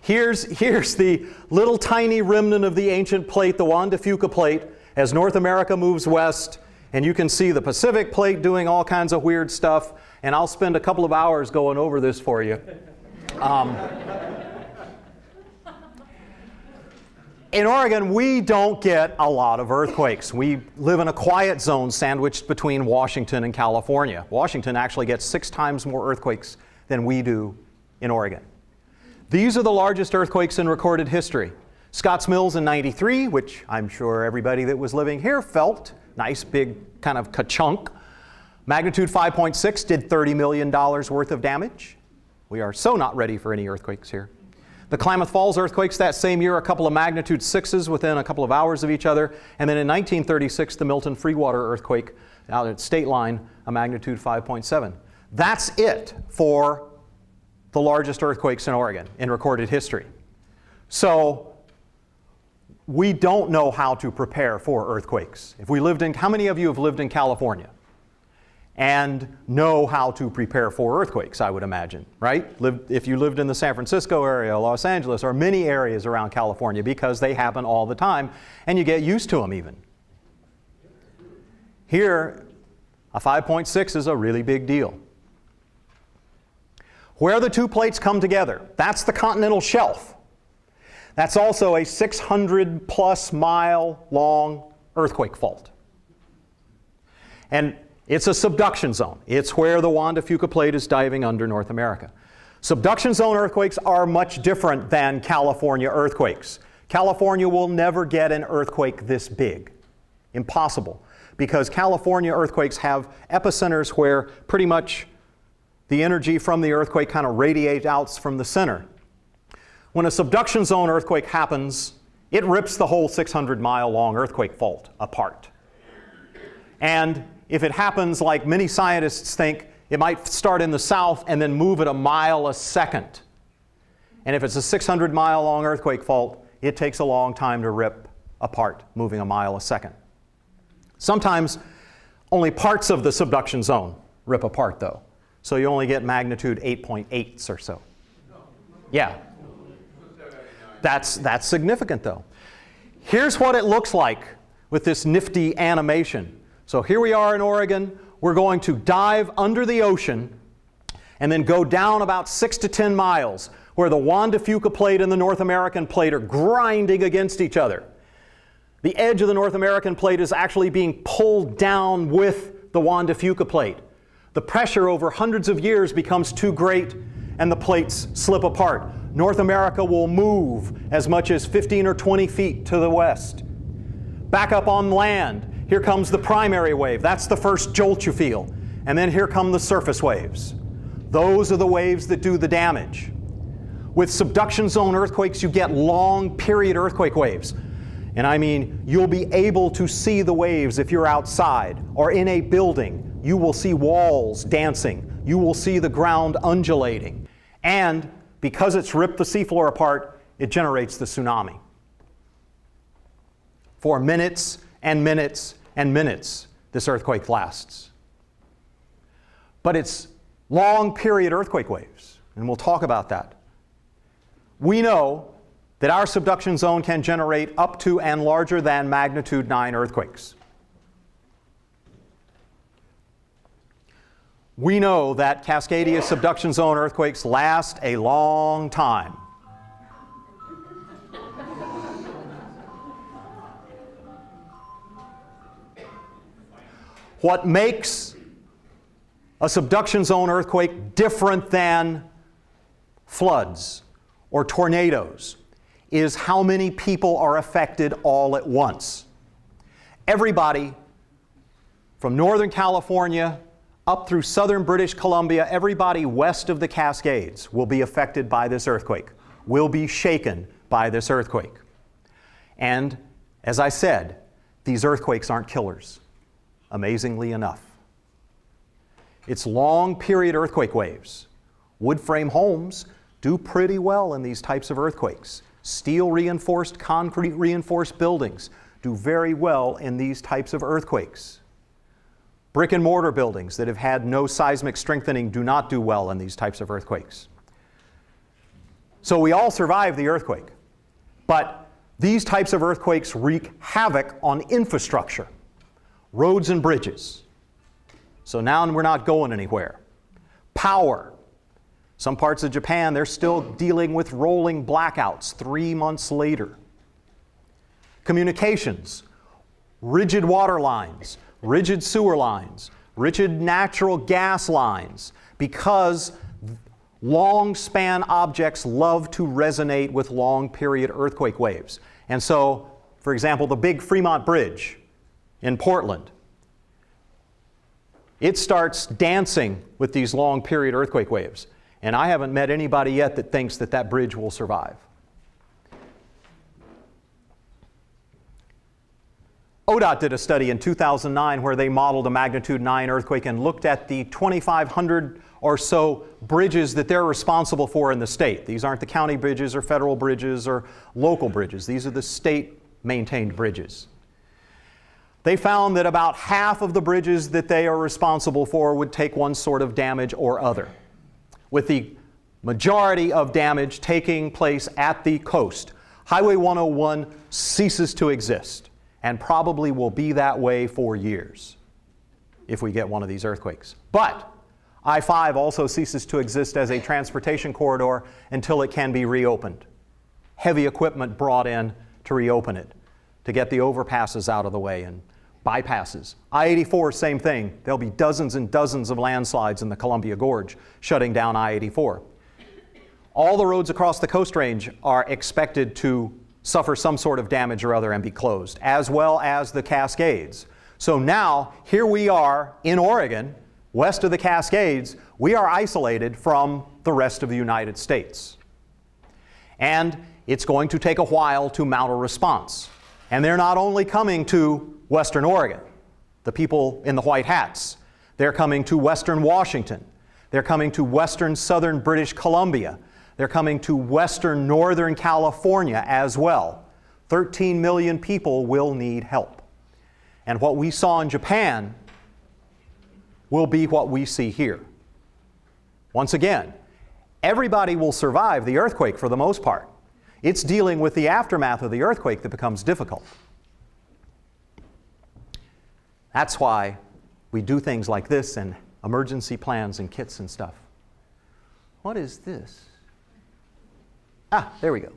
Here's, here's the little tiny remnant of the ancient plate, the Juan de Fuca plate, as North America moves west. And you can see the Pacific plate doing all kinds of weird stuff. And I'll spend a couple of hours going over this for you. Um, in Oregon, we don't get a lot of earthquakes. We live in a quiet zone sandwiched between Washington and California. Washington actually gets six times more earthquakes than we do in Oregon. These are the largest earthquakes in recorded history. Scotts Mills in 93, which I'm sure everybody that was living here felt. Nice big kind of ka-chunk. Magnitude 5.6 did $30 million worth of damage. We are so not ready for any earthquakes here. The Klamath Falls earthquakes that same year, a couple of magnitude sixes within a couple of hours of each other. And then in 1936, the Milton Freewater earthquake out at State Line, a magnitude 5.7. That's it for the largest earthquakes in Oregon in recorded history. So we don't know how to prepare for earthquakes. If we lived in, how many of you have lived in California? And know how to prepare for earthquakes, I would imagine, right? If you lived in the San Francisco area, Los Angeles, or many areas around California, because they happen all the time, and you get used to them even. Here, a 5.6 is a really big deal. Where the two plates come together, that's the continental shelf. That's also a 600 plus mile long earthquake fault. And it's a subduction zone. It's where the Juan de Fuca plate is diving under North America. Subduction zone earthquakes are much different than California earthquakes. California will never get an earthquake this big. Impossible. Because California earthquakes have epicenters where pretty much the energy from the earthquake kind of radiates out from the center. When a subduction zone earthquake happens, it rips the whole 600 mile long earthquake fault apart. And if it happens like many scientists think, it might start in the south and then move at a mile a second. And if it's a 600 mile long earthquake fault, it takes a long time to rip apart, moving a mile a second. Sometimes only parts of the subduction zone rip apart, though. So you only get magnitude 8.8s or so. Yeah. That's, that's significant though. Here's what it looks like with this nifty animation. So here we are in Oregon. We're going to dive under the ocean and then go down about six to 10 miles where the Juan de Fuca plate and the North American plate are grinding against each other. The edge of the North American plate is actually being pulled down with the Juan de Fuca plate. The pressure over hundreds of years becomes too great and the plates slip apart. North America will move as much as 15 or 20 feet to the west. Back up on land, here comes the primary wave. That's the first jolt you feel. And then here come the surface waves. Those are the waves that do the damage. With subduction zone earthquakes, you get long period earthquake waves. And I mean, you'll be able to see the waves if you're outside or in a building. You will see walls dancing. You will see the ground undulating. And because it's ripped the seafloor apart, it generates the tsunami. For minutes and minutes and minutes, this earthquake lasts. But it's long period earthquake waves, and we'll talk about that. We know that our subduction zone can generate up to and larger than magnitude 9 earthquakes. We know that Cascadia subduction zone earthquakes last a long time. What makes a subduction zone earthquake different than floods or tornadoes is how many people are affected all at once. Everybody from Northern California up through southern British Columbia, everybody west of the Cascades will be affected by this earthquake, will be shaken by this earthquake. And as I said, these earthquakes aren't killers, amazingly enough. It's long period earthquake waves. Wood frame homes do pretty well in these types of earthquakes. Steel reinforced, concrete reinforced buildings do very well in these types of earthquakes. Brick and mortar buildings that have had no seismic strengthening do not do well in these types of earthquakes. So we all survive the earthquake. But these types of earthquakes wreak havoc on infrastructure, roads and bridges. So now we're not going anywhere. Power. Some parts of Japan, they're still dealing with rolling blackouts three months later. Communications, rigid water lines, rigid sewer lines, rigid natural gas lines, because long span objects love to resonate with long period earthquake waves. And so, for example, the big Fremont Bridge in Portland, it starts dancing with these long period earthquake waves. And I haven't met anybody yet that thinks that that bridge will survive. ODOT did a study in 2009 where they modeled a magnitude 9 earthquake and looked at the 2,500 or so bridges that they're responsible for in the state. These aren't the county bridges or federal bridges or local bridges, these are the state maintained bridges. They found that about half of the bridges that they are responsible for would take one sort of damage or other, with the majority of damage taking place at the coast. Highway 101 ceases to exist and probably will be that way for years if we get one of these earthquakes. But I 5 also ceases to exist as a transportation corridor until it can be reopened. Heavy equipment brought in to reopen it, to get the overpasses out of the way and bypasses. I 84, same thing. There'll be dozens and dozens of landslides in the Columbia Gorge shutting down I 84. All the roads across the Coast Range are expected to suffer some sort of damage or other and be closed, as well as the Cascades. So now, here we are in Oregon, west of the Cascades, we are isolated from the rest of the United States. And it's going to take a while to mount a response. And they're not only coming to Western Oregon, the people in the white hats, they're coming to Western Washington, they're coming to Western Southern British Columbia, they're coming to western northern California as well. 13 million people will need help. And what we saw in Japan will be what we see here. Once again, everybody will survive the earthquake for the most part. It's dealing with the aftermath of the earthquake that becomes difficult. That's why we do things like this and emergency plans and kits and stuff. What is this? Ah, there we go.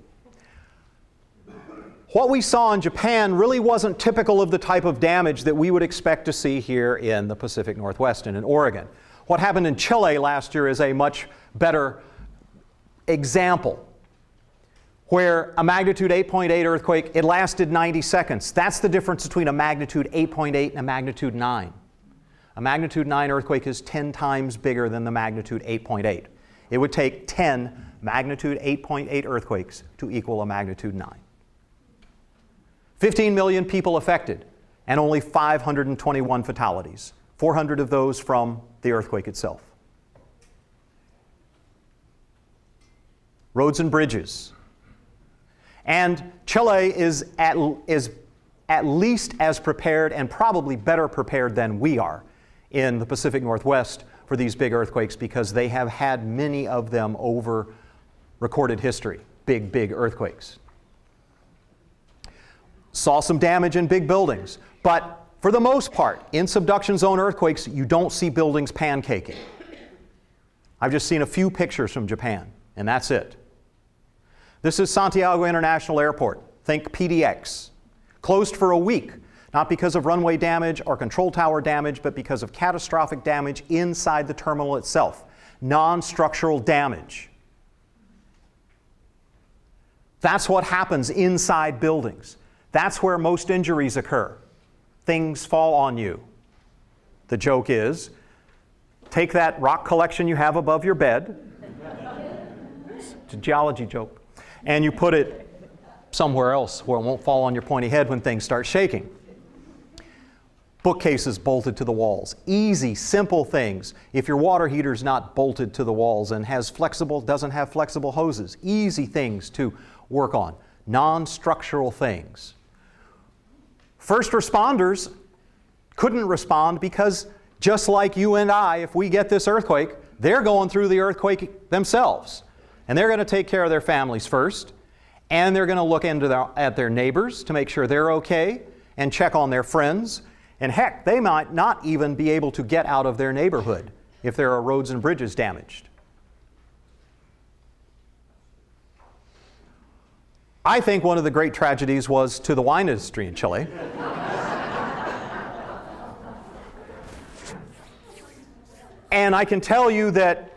What we saw in Japan really wasn't typical of the type of damage that we would expect to see here in the Pacific Northwest and in Oregon. What happened in Chile last year is a much better example where a magnitude 8.8 earthquake, it lasted 90 seconds. That's the difference between a magnitude 8.8 and a magnitude 9. A magnitude 9 earthquake is 10 times bigger than the magnitude 8.8. It would take 10 magnitude 8.8 earthquakes to equal a magnitude 9. 15 million people affected, and only 521 fatalities, 400 of those from the earthquake itself. Roads and bridges. And Chile is at, is at least as prepared and probably better prepared than we are in the Pacific Northwest for these big earthquakes because they have had many of them over recorded history, big, big earthquakes. Saw some damage in big buildings, but for the most part, in subduction zone earthquakes, you don't see buildings pancaking. I've just seen a few pictures from Japan, and that's it. This is Santiago International Airport. Think PDX. Closed for a week, not because of runway damage or control tower damage, but because of catastrophic damage inside the terminal itself. Non structural damage. That's what happens inside buildings. That's where most injuries occur. Things fall on you. The joke is take that rock collection you have above your bed, it's a geology joke, and you put it somewhere else where it won't fall on your pointy head when things start shaking. Bookcases bolted to the walls. Easy, simple things. If your water heater's not bolted to the walls and has flexible, doesn't have flexible hoses, easy things to work on. Non structural things. First responders couldn't respond because just like you and I, if we get this earthquake, they're going through the earthquake themselves. And they're going to take care of their families first, and they're going to look into their, at their neighbors to make sure they're okay and check on their friends. And heck, they might not even be able to get out of their neighborhood if there are roads and bridges damaged. I think one of the great tragedies was to the wine industry in Chile. and I can tell you that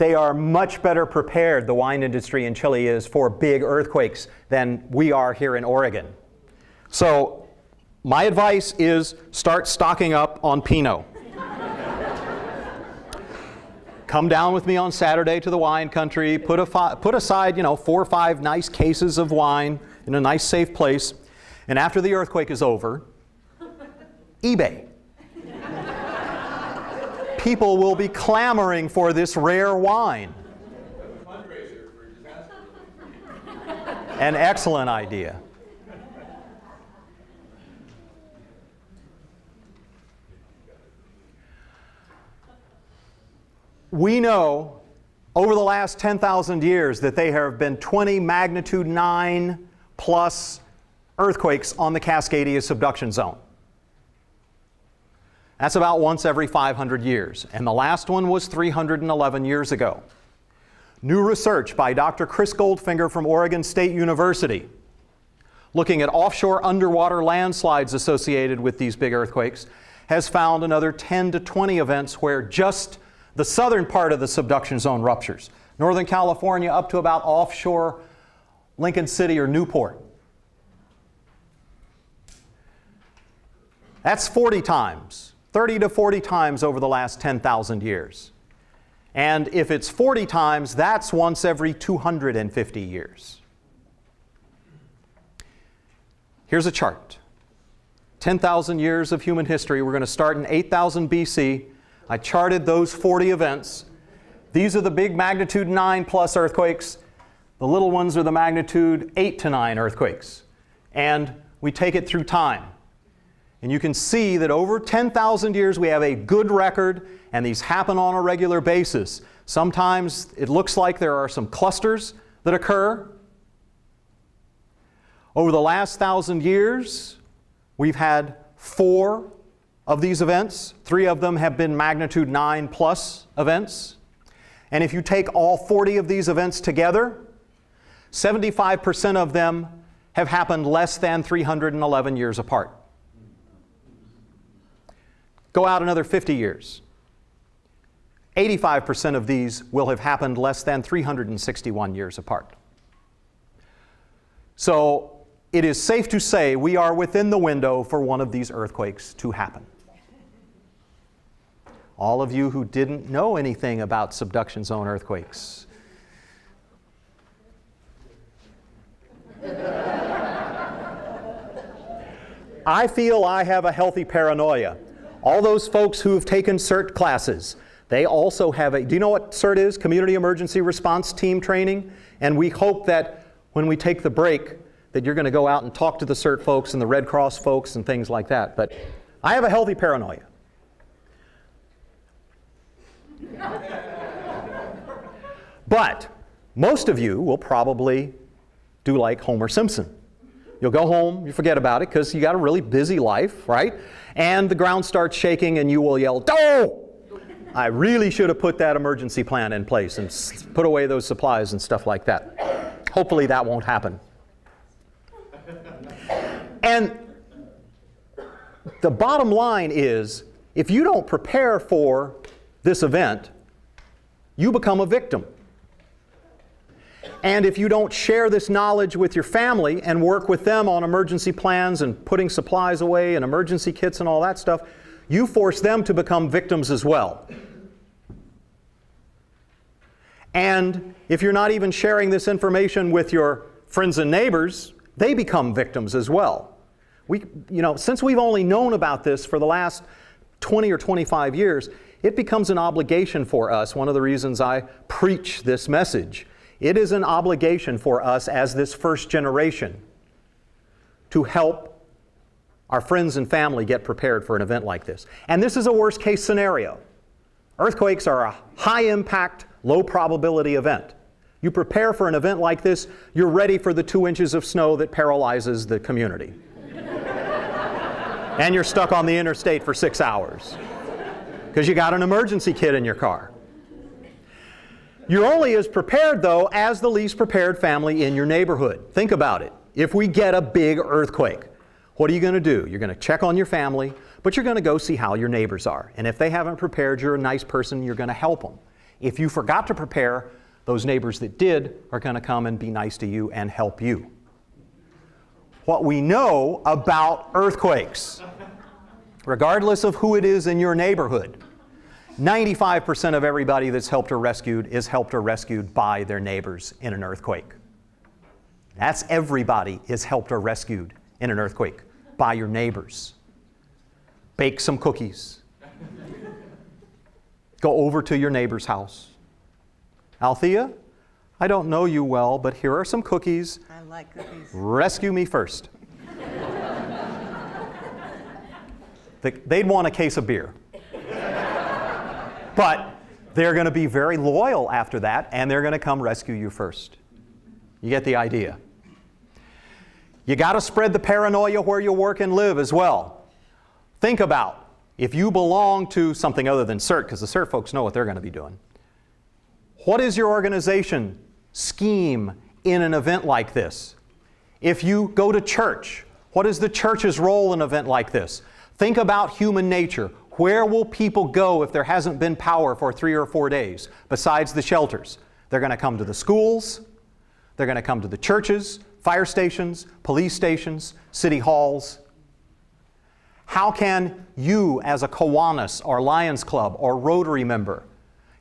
they are much better prepared, the wine industry in Chile is, for big earthquakes than we are here in Oregon. So, my advice is start stocking up on Pinot. Come down with me on Saturday to the wine country, put, a put aside, you know, four or five nice cases of wine in a nice safe place, and after the earthquake is over, eBay. People will be clamoring for this rare wine. An excellent idea. we know over the last 10,000 years that there have been 20 magnitude 9 plus earthquakes on the Cascadia subduction zone. That's about once every 500 years, and the last one was 311 years ago. New research by Dr. Chris Goldfinger from Oregon State University, looking at offshore underwater landslides associated with these big earthquakes, has found another 10 to 20 events where just the southern part of the subduction zone ruptures. Northern California up to about offshore Lincoln City or Newport. That's 40 times, 30 to 40 times over the last 10,000 years. And if it's 40 times, that's once every 250 years. Here's a chart 10,000 years of human history. We're going to start in 8000 BC I charted those 40 events. These are the big magnitude 9 plus earthquakes. The little ones are the magnitude 8 to 9 earthquakes. And we take it through time. And you can see that over 10,000 years we have a good record, and these happen on a regular basis. Sometimes it looks like there are some clusters that occur. Over the last thousand years, we've had four of these events. Three of them have been magnitude 9 plus events. And if you take all 40 of these events together, 75% of them have happened less than 311 years apart. Go out another 50 years. 85% of these will have happened less than 361 years apart. So it is safe to say we are within the window for one of these earthquakes to happen. All of you who didn't know anything about subduction zone earthquakes, I feel I have a healthy paranoia. All those folks who have taken CERT classes, they also have a, do you know what CERT is? Community Emergency Response Team Training. And we hope that when we take the break, that you're going to go out and talk to the CERT folks and the Red Cross folks and things like that. But I have a healthy paranoia. but most of you will probably do like Homer Simpson. You'll go home, you forget about it because you got a really busy life, right? And the ground starts shaking and you will yell, "Do!" I really should have put that emergency plan in place and put away those supplies and stuff like that. Hopefully that won't happen. And the bottom line is if you don't prepare for this event, you become a victim. And if you don't share this knowledge with your family and work with them on emergency plans and putting supplies away and emergency kits and all that stuff, you force them to become victims as well. And if you're not even sharing this information with your friends and neighbors, they become victims as well. We, you know, since we've only known about this for the last 20 or 25 years, it becomes an obligation for us. One of the reasons I preach this message it is an obligation for us as this first generation to help our friends and family get prepared for an event like this. And this is a worst case scenario. Earthquakes are a high impact, low probability event. You prepare for an event like this, you're ready for the two inches of snow that paralyzes the community. and you're stuck on the interstate for six hours because you got an emergency kit in your car. You're only as prepared, though, as the least prepared family in your neighborhood. Think about it. If we get a big earthquake, what are you going to do? You're going to check on your family, but you're going to go see how your neighbors are. And if they haven't prepared, you're a nice person, you're going to help them. If you forgot to prepare, those neighbors that did are going to come and be nice to you and help you. What we know about earthquakes, regardless of who it is in your neighborhood, 95% of everybody that's helped or rescued is helped or rescued by their neighbors in an earthquake. That's everybody is helped or rescued in an earthquake by your neighbors. Bake some cookies. Go over to your neighbor's house. Althea, I don't know you well, but here are some cookies. I like cookies. Rescue me first. They'd want a case of beer. But they're going to be very loyal after that, and they're going to come rescue you first. You get the idea. You got to spread the paranoia where you work and live as well. Think about if you belong to something other than CERT, because the CERT folks know what they're going to be doing. What is your organization scheme in an event like this? If you go to church, what is the church's role in an event like this? Think about human nature. Where will people go if there hasn't been power for three or four days besides the shelters? They're going to come to the schools, they're going to come to the churches, fire stations, police stations, city halls. How can you, as a Kiwanis or Lions Club or Rotary member,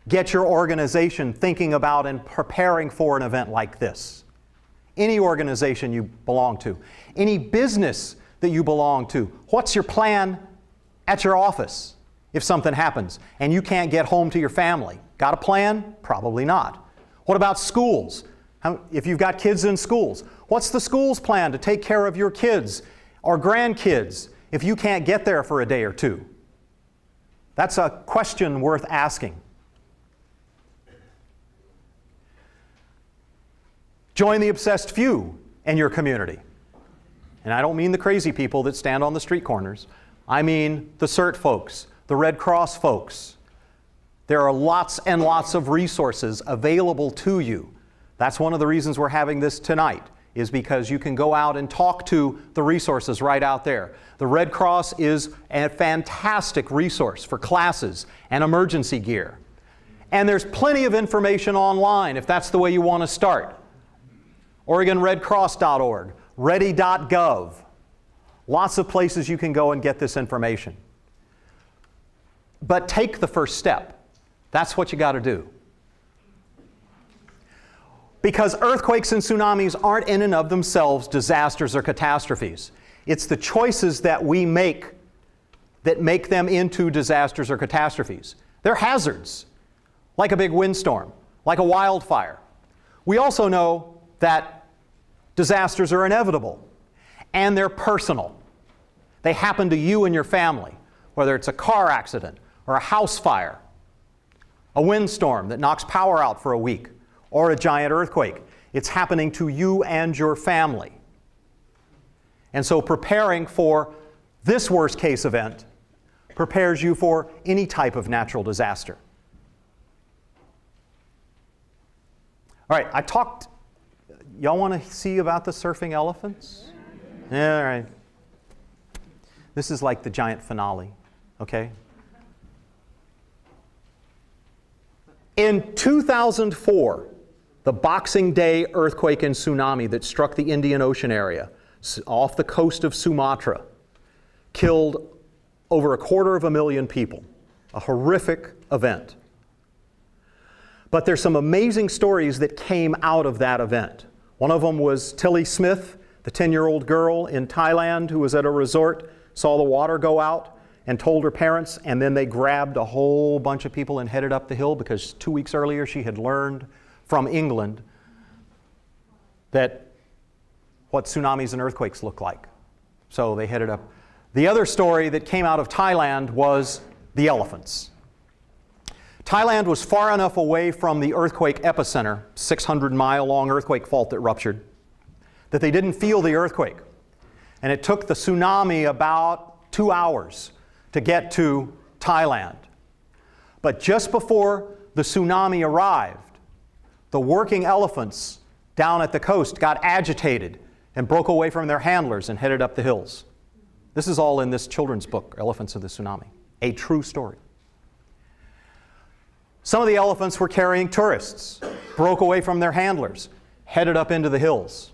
get your organization thinking about and preparing for an event like this? Any organization you belong to, any business that you belong to, what's your plan at your office if something happens and you can't get home to your family? Got a plan? Probably not. What about schools? How, if you've got kids in schools, what's the school's plan to take care of your kids or grandkids if you can't get there for a day or two? That's a question worth asking. Join the obsessed few in your community. And I don't mean the crazy people that stand on the street corners. I mean the CERT folks, the Red Cross folks. There are lots and lots of resources available to you. That's one of the reasons we're having this tonight, is because you can go out and talk to the resources right out there. The Red Cross is a fantastic resource for classes and emergency gear. And there's plenty of information online if that's the way you want to start. OregonRedCross.org, ready.gov. Lots of places you can go and get this information. But take the first step. That's what you got to do. Because earthquakes and tsunamis aren't in and of themselves disasters or catastrophes. It's the choices that we make that make them into disasters or catastrophes. They're hazards, like a big windstorm, like a wildfire. We also know that disasters are inevitable and they're personal. They happen to you and your family, whether it's a car accident or a house fire, a windstorm that knocks power out for a week, or a giant earthquake. It's happening to you and your family. And so preparing for this worst case event prepares you for any type of natural disaster. All right, I talked. Y'all want to see about the surfing elephants? Yeah, all right. This is like the giant finale, okay? In 2004, the Boxing Day earthquake and tsunami that struck the Indian Ocean area off the coast of Sumatra killed over a quarter of a million people. A horrific event. But there's some amazing stories that came out of that event. One of them was Tilly Smith, the 10 year old girl in Thailand who was at a resort, saw the water go out, and told her parents, and then they grabbed a whole bunch of people and headed up the hill because two weeks earlier she had learned from England that what tsunamis and earthquakes look like. So they headed up. The other story that came out of Thailand was the elephants. Thailand was far enough away from the earthquake epicenter, 600 mile long earthquake fault that ruptured, that they didn't feel the earthquake. And it took the tsunami about two hours to get to Thailand. But just before the tsunami arrived, the working elephants down at the coast got agitated and broke away from their handlers and headed up the hills. This is all in this children's book, Elephants of the Tsunami, a true story. Some of the elephants were carrying tourists, broke away from their handlers, headed up into the hills.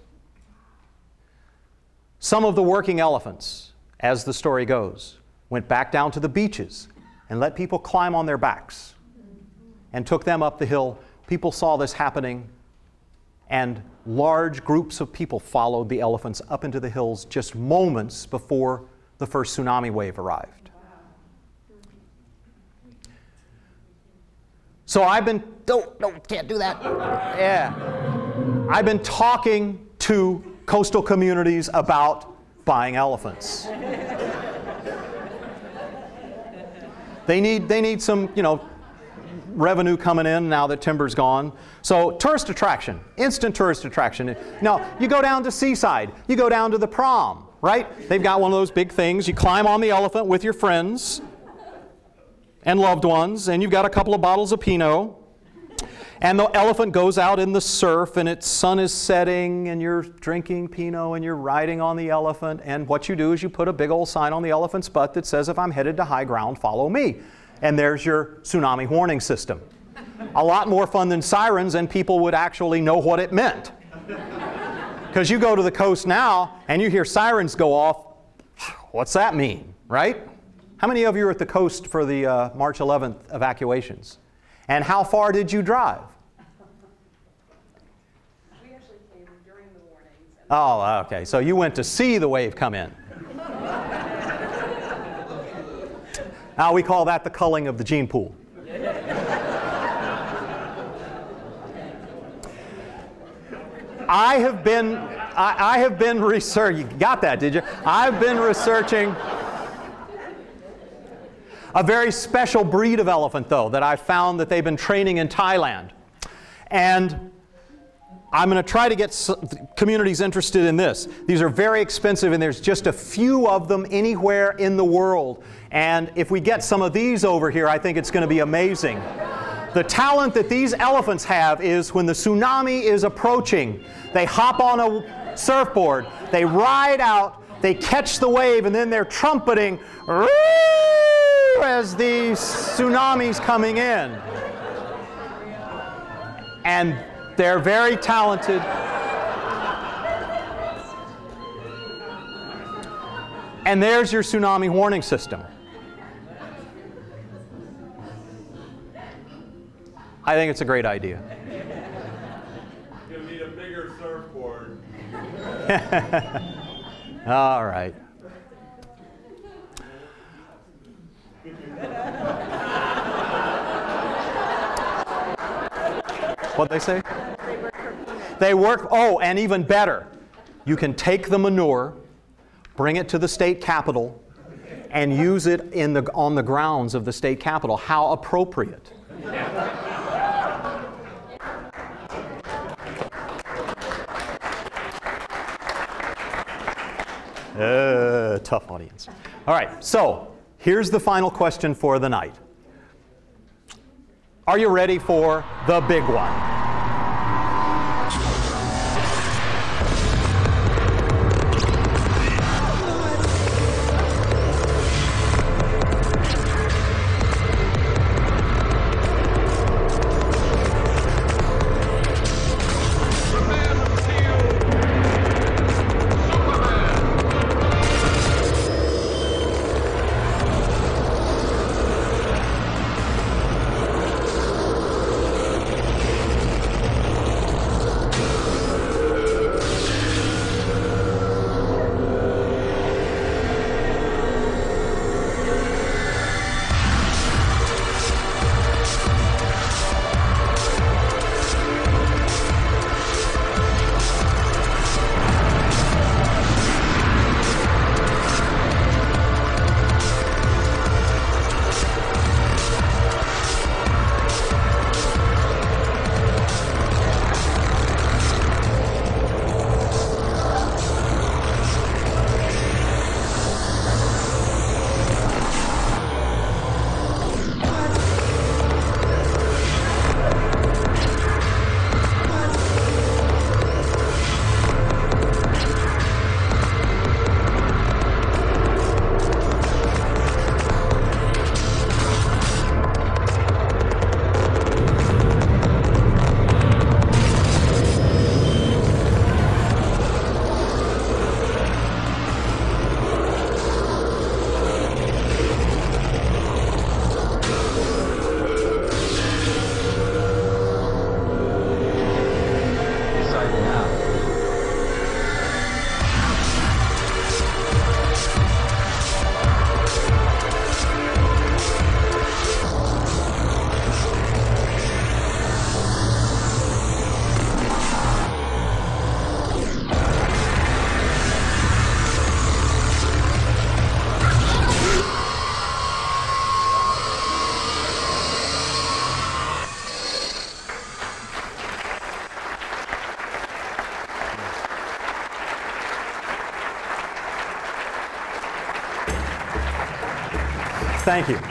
Some of the working elephants, as the story goes, went back down to the beaches and let people climb on their backs and took them up the hill. People saw this happening, and large groups of people followed the elephants up into the hills just moments before the first tsunami wave arrived. So I've been, don't, no, can't do that. Yeah. I've been talking to coastal communities about buying elephants. they need, they need some, you know, revenue coming in now that timber's gone. So tourist attraction, instant tourist attraction. Now, you go down to Seaside, you go down to the prom, right? They've got one of those big things. You climb on the elephant with your friends and loved ones, and you've got a couple of bottles of Pinot. And the elephant goes out in the surf, and its sun is setting, and you're drinking Pinot, and you're riding on the elephant. And what you do is you put a big old sign on the elephant's butt that says, If I'm headed to high ground, follow me. And there's your tsunami warning system. A lot more fun than sirens, and people would actually know what it meant. Because you go to the coast now, and you hear sirens go off. What's that mean, right? How many of you are at the coast for the uh, March 11th evacuations? And how far did you drive? We actually came during the warnings. Oh, okay. So you went to see the wave come in. now we call that the culling of the gene pool. I have been, I, I have been research. You got that, did you? I've been researching a very special breed of elephant, though, that I found that they've been training in Thailand. And I'm going to try to get communities interested in this. These are very expensive, and there's just a few of them anywhere in the world. And if we get some of these over here, I think it's going to be amazing. The talent that these elephants have is when the tsunami is approaching, they hop on a surfboard, they ride out, they catch the wave, and then they're trumpeting as the tsunami's coming in. And they're very talented. And there's your tsunami warning system. I think it's a great idea. You'll need a bigger surfboard. All right. What'd they say? They work, oh, and even better, you can take the manure, bring it to the state capitol, and use it in the, on the grounds of the state capitol. How appropriate. Uh, tough audience. All right, so here's the final question for the night. Are you ready for the big one? Thank you.